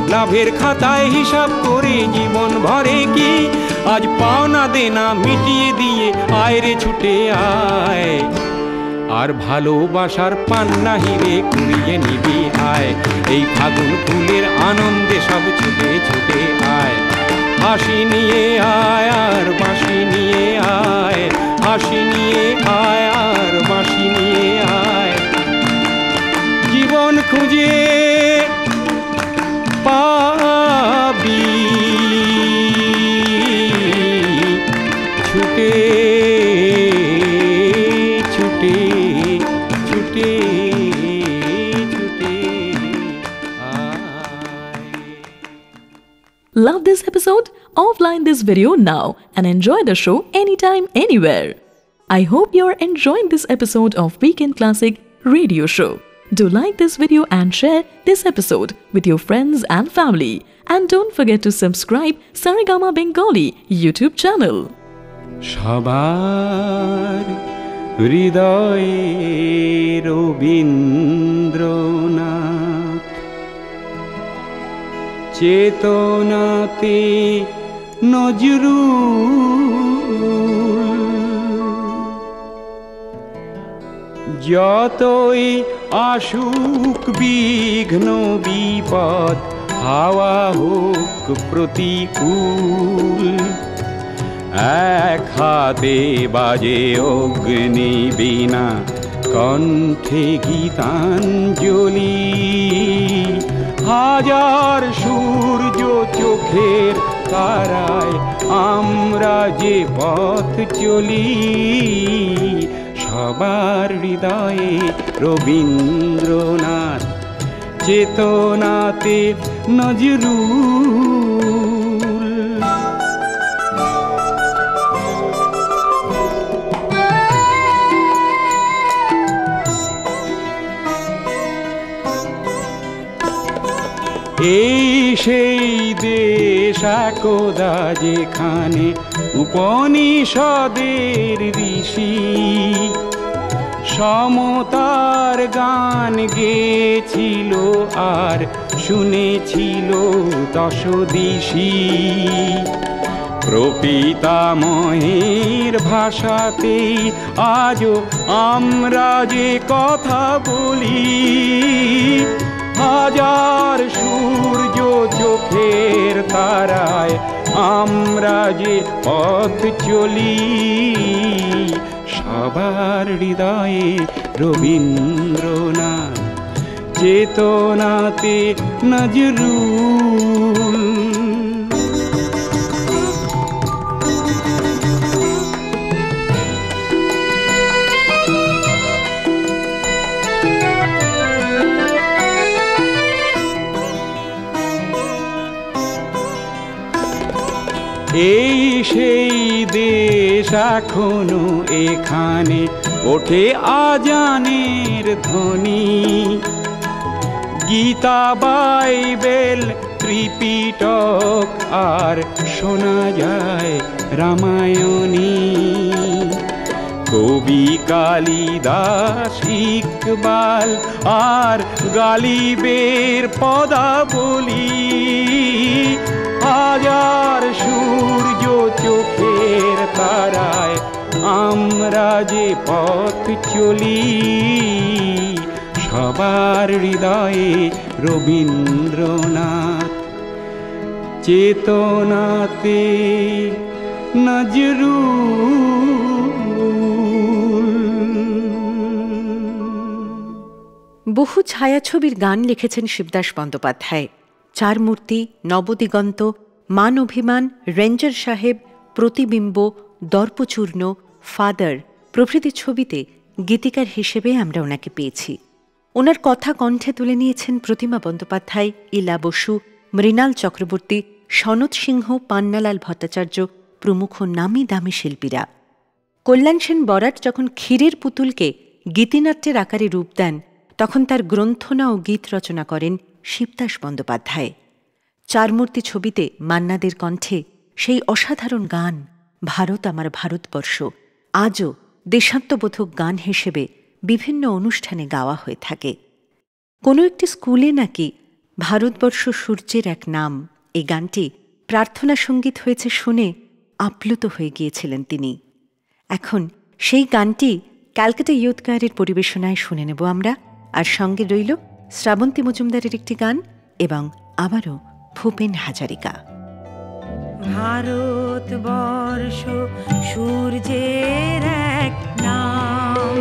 লাভের খাতায় হিসাব করে জীবন ভরে কি? আজ পাওনা দেনা মিটিয়ে দিয়ে আয় রে ছুটে আয়। আর ভালোবাসার পান্না হিরে কুড়িয়ে নিবি আয়। এই ফাগুন ফুলের আনন্দে সব ছুটে ছুটে আয়। হাসি নিয়ে আয় আর বাঁশি নিয়ে আয়। হাসি নিয়ে আয় আর বাঁশি নিয়ে আয়। জীবন খুঁজে Love this episode? Offline this video now and enjoy the show anytime, anywhere. I hope you're enjoying this episode of Weekend Classic Radio Show. Do like this video and share this episode with your friends and family. And don't forget to subscribe Sarigama Bengali YouTube channel. সবার হৃদয়ে রবীন্দ্রনাথ চেতনাতে নজরুল। যতই আসুক বিঘ্ন, বিপদ, হাওয়া হোক প্রতিকূল, এক হাতে বাজে অগ্নি বিনা কণ্ঠে গীতাঞ্জলি। হাজার সূর্য চোখের তারায় আমরা যে পথ চলি সবার হৃদয়ে রবীন্দ্রনাথ চেতনাতে নজরুল এই সেই দেশ একদা যেখানে উপনিষদের ঋষি সমতার গান গেছিল আর শুনেছিল দশদিশি। প্রপিতামহের ভাষাতেই আজও আমরা যে কথা বলি। হাজার সূর্য চোখের তারায় আমরা যে পথ চলি সবার হৃদয়ে রবীন্দ্রনাথ চেতনাতে নজরুল এই সেই দেশ এখনও এখানে ওঠে আজানের ধ্বনি। গীতা, বাইবেল, ত্রিপিটক, আর শোনা যায় রামায়ণী। কবি কালিদাস ইকবাল, আর গালিবের পদাবলী। হাজার সূর্য চোখের তারায়, আমরা যে পথ চলি, সবার হৃদয়ে রবীন্দ্রনাথ। চেতনাতে নজরুল বহু ছায়াছবির গান লিখেছেন শিবদাস বন্দ্যোপাধ্যায়। চার মূর্তি, নবদিগন্ত মান অভিমান রেঞ্জার সাহেব, প্রতিবিম্ব, দর্পচূর্ণ, ফাদার প্রভৃতি ছবিতে গীতিকার হিসেবে আমরা ওনাকে পেয়েছি। ওনার কথা কণ্ঠে তুলে নিয়েছেন প্রতিমা বন্দ্যোপাধ্যায়, ইলা বসু, মৃণাল চক্রবর্তী, সনৎ সিংহ, পান্নালাল ভট্টাচার্য প্রমুখ নামি দামি শিল্পীরা। কল্যাণ সেন বরাট যখন ক্ষীরের পুতুলকে গীতিনাট্যের আকারে রূপ দেন, তখন তার গ্রন্থনা ও গীত রচনা করেন শিবদাস বন্দ্যোপাধ্যায়। চারমূর্তি ছবিতে মান্নাদের কণ্ঠে সেই অসাধারণ গান, ভারত আমার ভারতবর্ষ আজও দেশাত্মবোধক গান হিসেবে বিভিন্ন অনুষ্ঠানে গাওয়া হয়ে থাকে। কোনো একটি স্কুলে নাকি ভারতবর্ষ সূর্যের এক নাম এই গানটি প্রার্থনা সংগীত হয়েছে শুনে আপ্লুত হয়ে গিয়েছিলেন তিনি। এখন সেই গানটি ক্যালকাটা গায়ের পরিবেশনায় শুনে নেব আমরা। আর সঙ্গে রইল শ্রাবন্তী মজুমদারের একটি গান এবং আবারও ভূপেন হাজারিকা। ভারতবর্ষ সূর্যের এক নাম।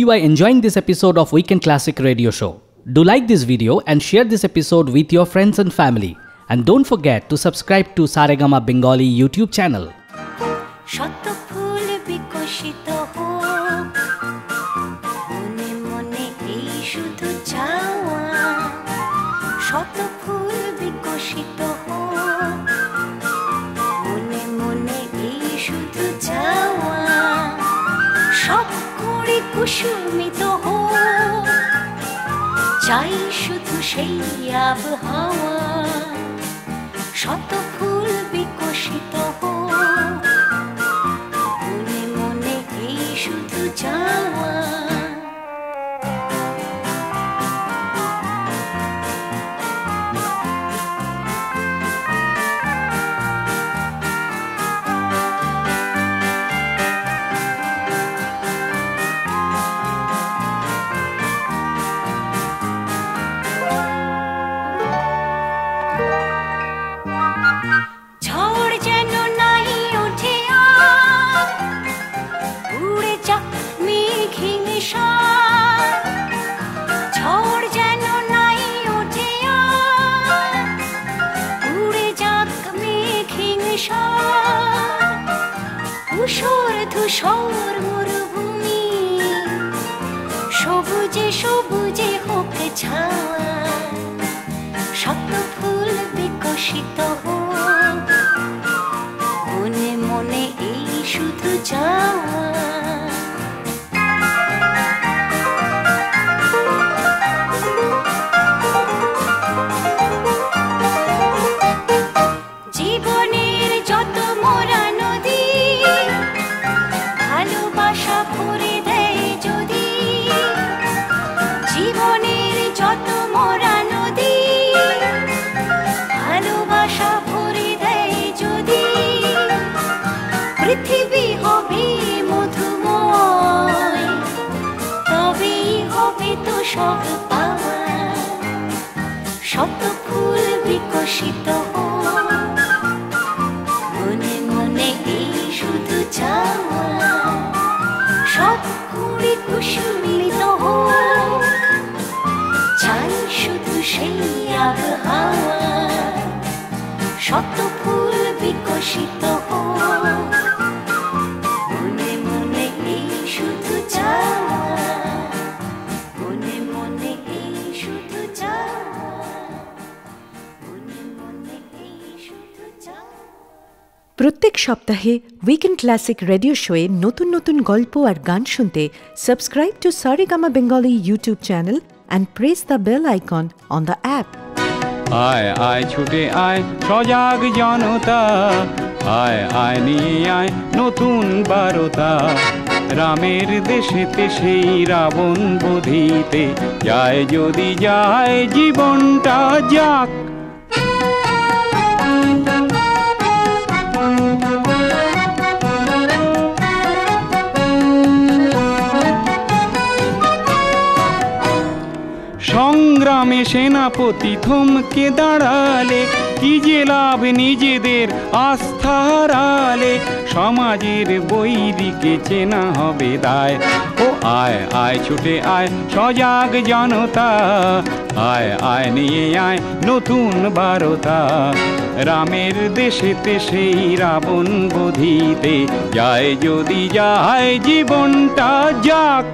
You are enjoying this episode of Weekend Classic Radio Show. Do like this video and share this episode with your friends and family. And don't forget to subscribe to Saregama Bengali YouTube channel. কুসুমিত হোক। চাই শুধু সেই আবহাওয়া। শত ফুল বিকশিত হো মনে মনে এই শুধু চাওয়া। সপ্তাহে উইকেন্ড ক্লাসিক রেডিও শোয়ে নতুন নতুন গল্প আর গান শুনতে subscribe to Saregama Bengali YouTube channel and press the bell icon on the app আয় আয়, ছুটে আয়, সজাগ জনতা। আয় আয়, নিয়ে আয় নতুন বারতা। রামের দেশেতে সেই রাবণ বধিতে। যায় যদি যায় জীবনটা যাক সেনাপতি থমকে দাঁড়ালে, কি যে লাভ নিজেদের আস্থা সমাজের বৈরিকে চেনা হবে দায়। ও আয় আয়, ছুটে আয়, সজাগ জনতা। আয় আয়, নিয়ে আয়, নতুন বারতা। রামের দেশেতে সেই রাবণ বধিতে যায়, যদি যায় জীবনটা যাক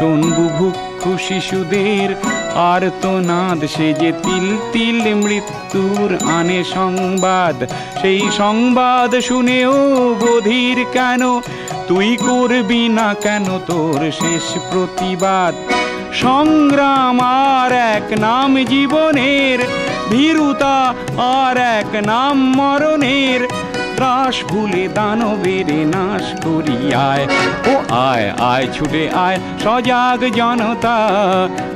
শোনবু ভুক্ষু শিশুদের আর তো নাদ সে যে তিল তিল মৃত্যুর আনে সংবাদ, সেই সংবাদ শুনেও বধির কেন? তুই করবি না কেন তোর শেষ প্রতিবাদ? সংগ্রাম আর এক নাম জীবনের, ভীরুতা আর এক নাম মরণের। ত্রাস ভুলে দানবের নাশ করিয়ায়। ও আয় আয়, ছুটে আয়, সজাগ জনতা।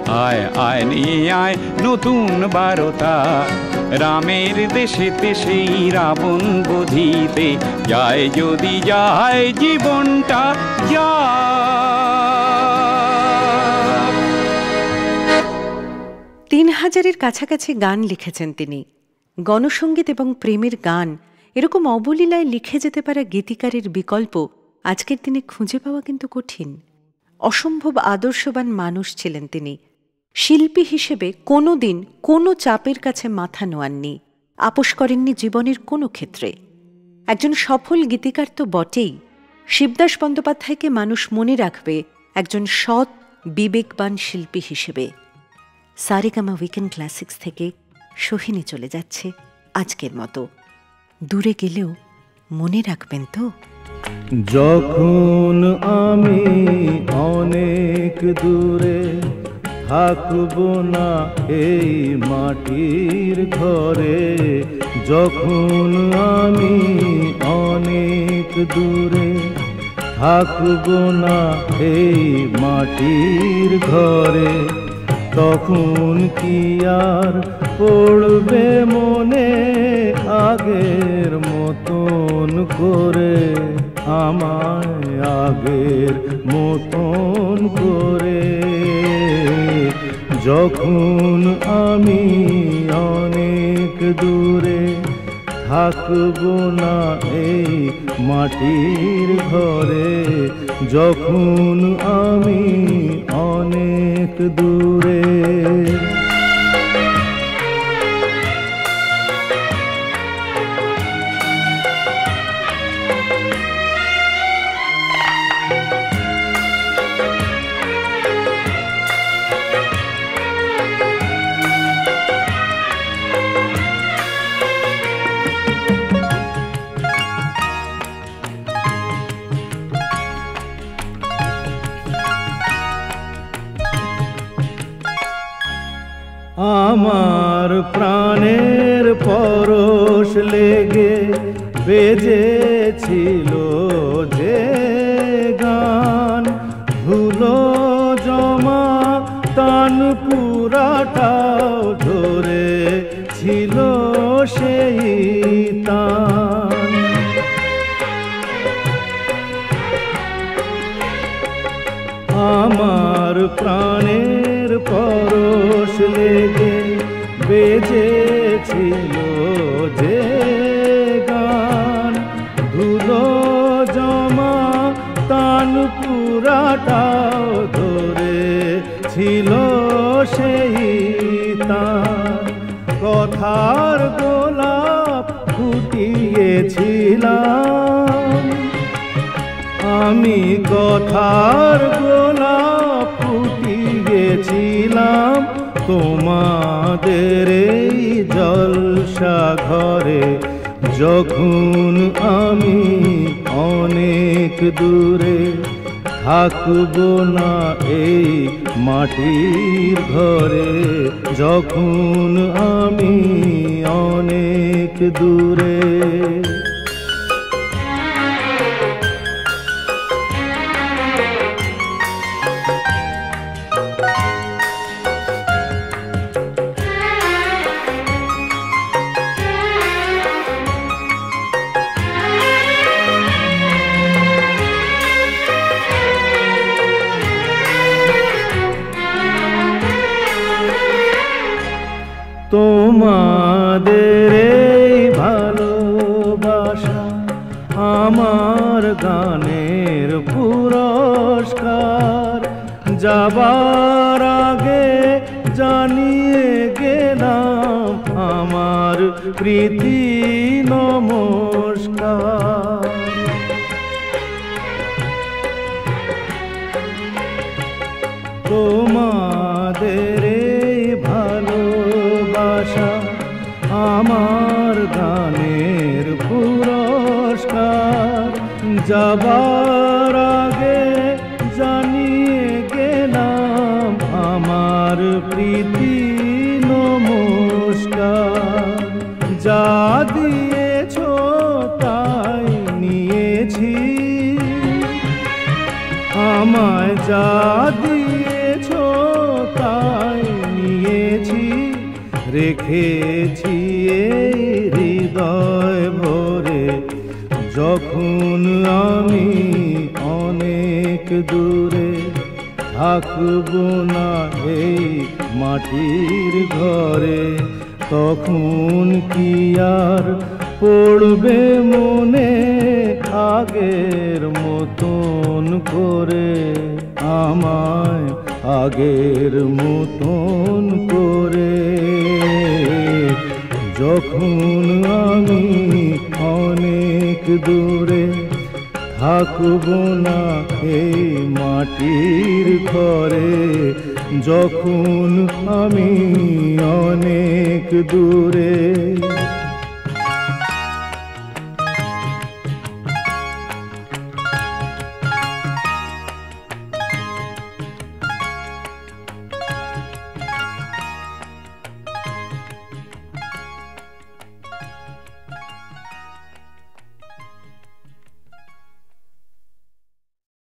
আয় আয়, নিয়ে আয়, নতুন বারতা। রামের দেশেতে সেই রাবণ বধিতে যায়, যদি যায় জীবনটা যায় তিন হাজারের কাছাকাছি গান লিখেছেন তিনি। গণসঙ্গীত এবং প্রেমের গান এরকম অবলীলায় লিখে যেতে পারা গীতিকারের বিকল্প আজকের দিনে খুঁজে পাওয়া কিন্তু কঠিন। অসম্ভব আদর্শবান মানুষ ছিলেন তিনি। শিল্পী হিসেবে কোনো দিন কোনো চাপের কাছে মাথা নোয়াননি। আপোষ করেননি জীবনের কোনো ক্ষেত্রে। একজন সফল গীতিকার তো বটেই। শিবদাস বন্দ্যোপাধ্যায়কে মানুষ মনে রাখবে একজন সৎ, বিবেকবান শিল্পী হিসেবে। সারেগামা উইকেন্ড ক্লাসিক্স থেকে সোহিনী চলে যাচ্ছে আজকের মতো। দূরে গেলেও মনে রাখবেন তো? যখন আমি অনেক দূরে থাকব না এই মাটির ঘরে, যখন আমি অনেক দূরে থাকব না এই মাটির ঘরে, তখন কি আর পড়বে মনে আগের মতন করে? আমায় আগের মতন করে। যখন আমি অনেক দূরে থাকব না এই মাটির ঘরে, যখন আমি অনেক দূরে ফুটিয়েছিলাম আমি কথার গোলাপ ফুটিয়েছিলাম তোমাদের এই জলসা ঘরে। যখন আমি অনেক দূরে থাকব না এই মাটির ঘরে, যখন আমি অনেক দূরে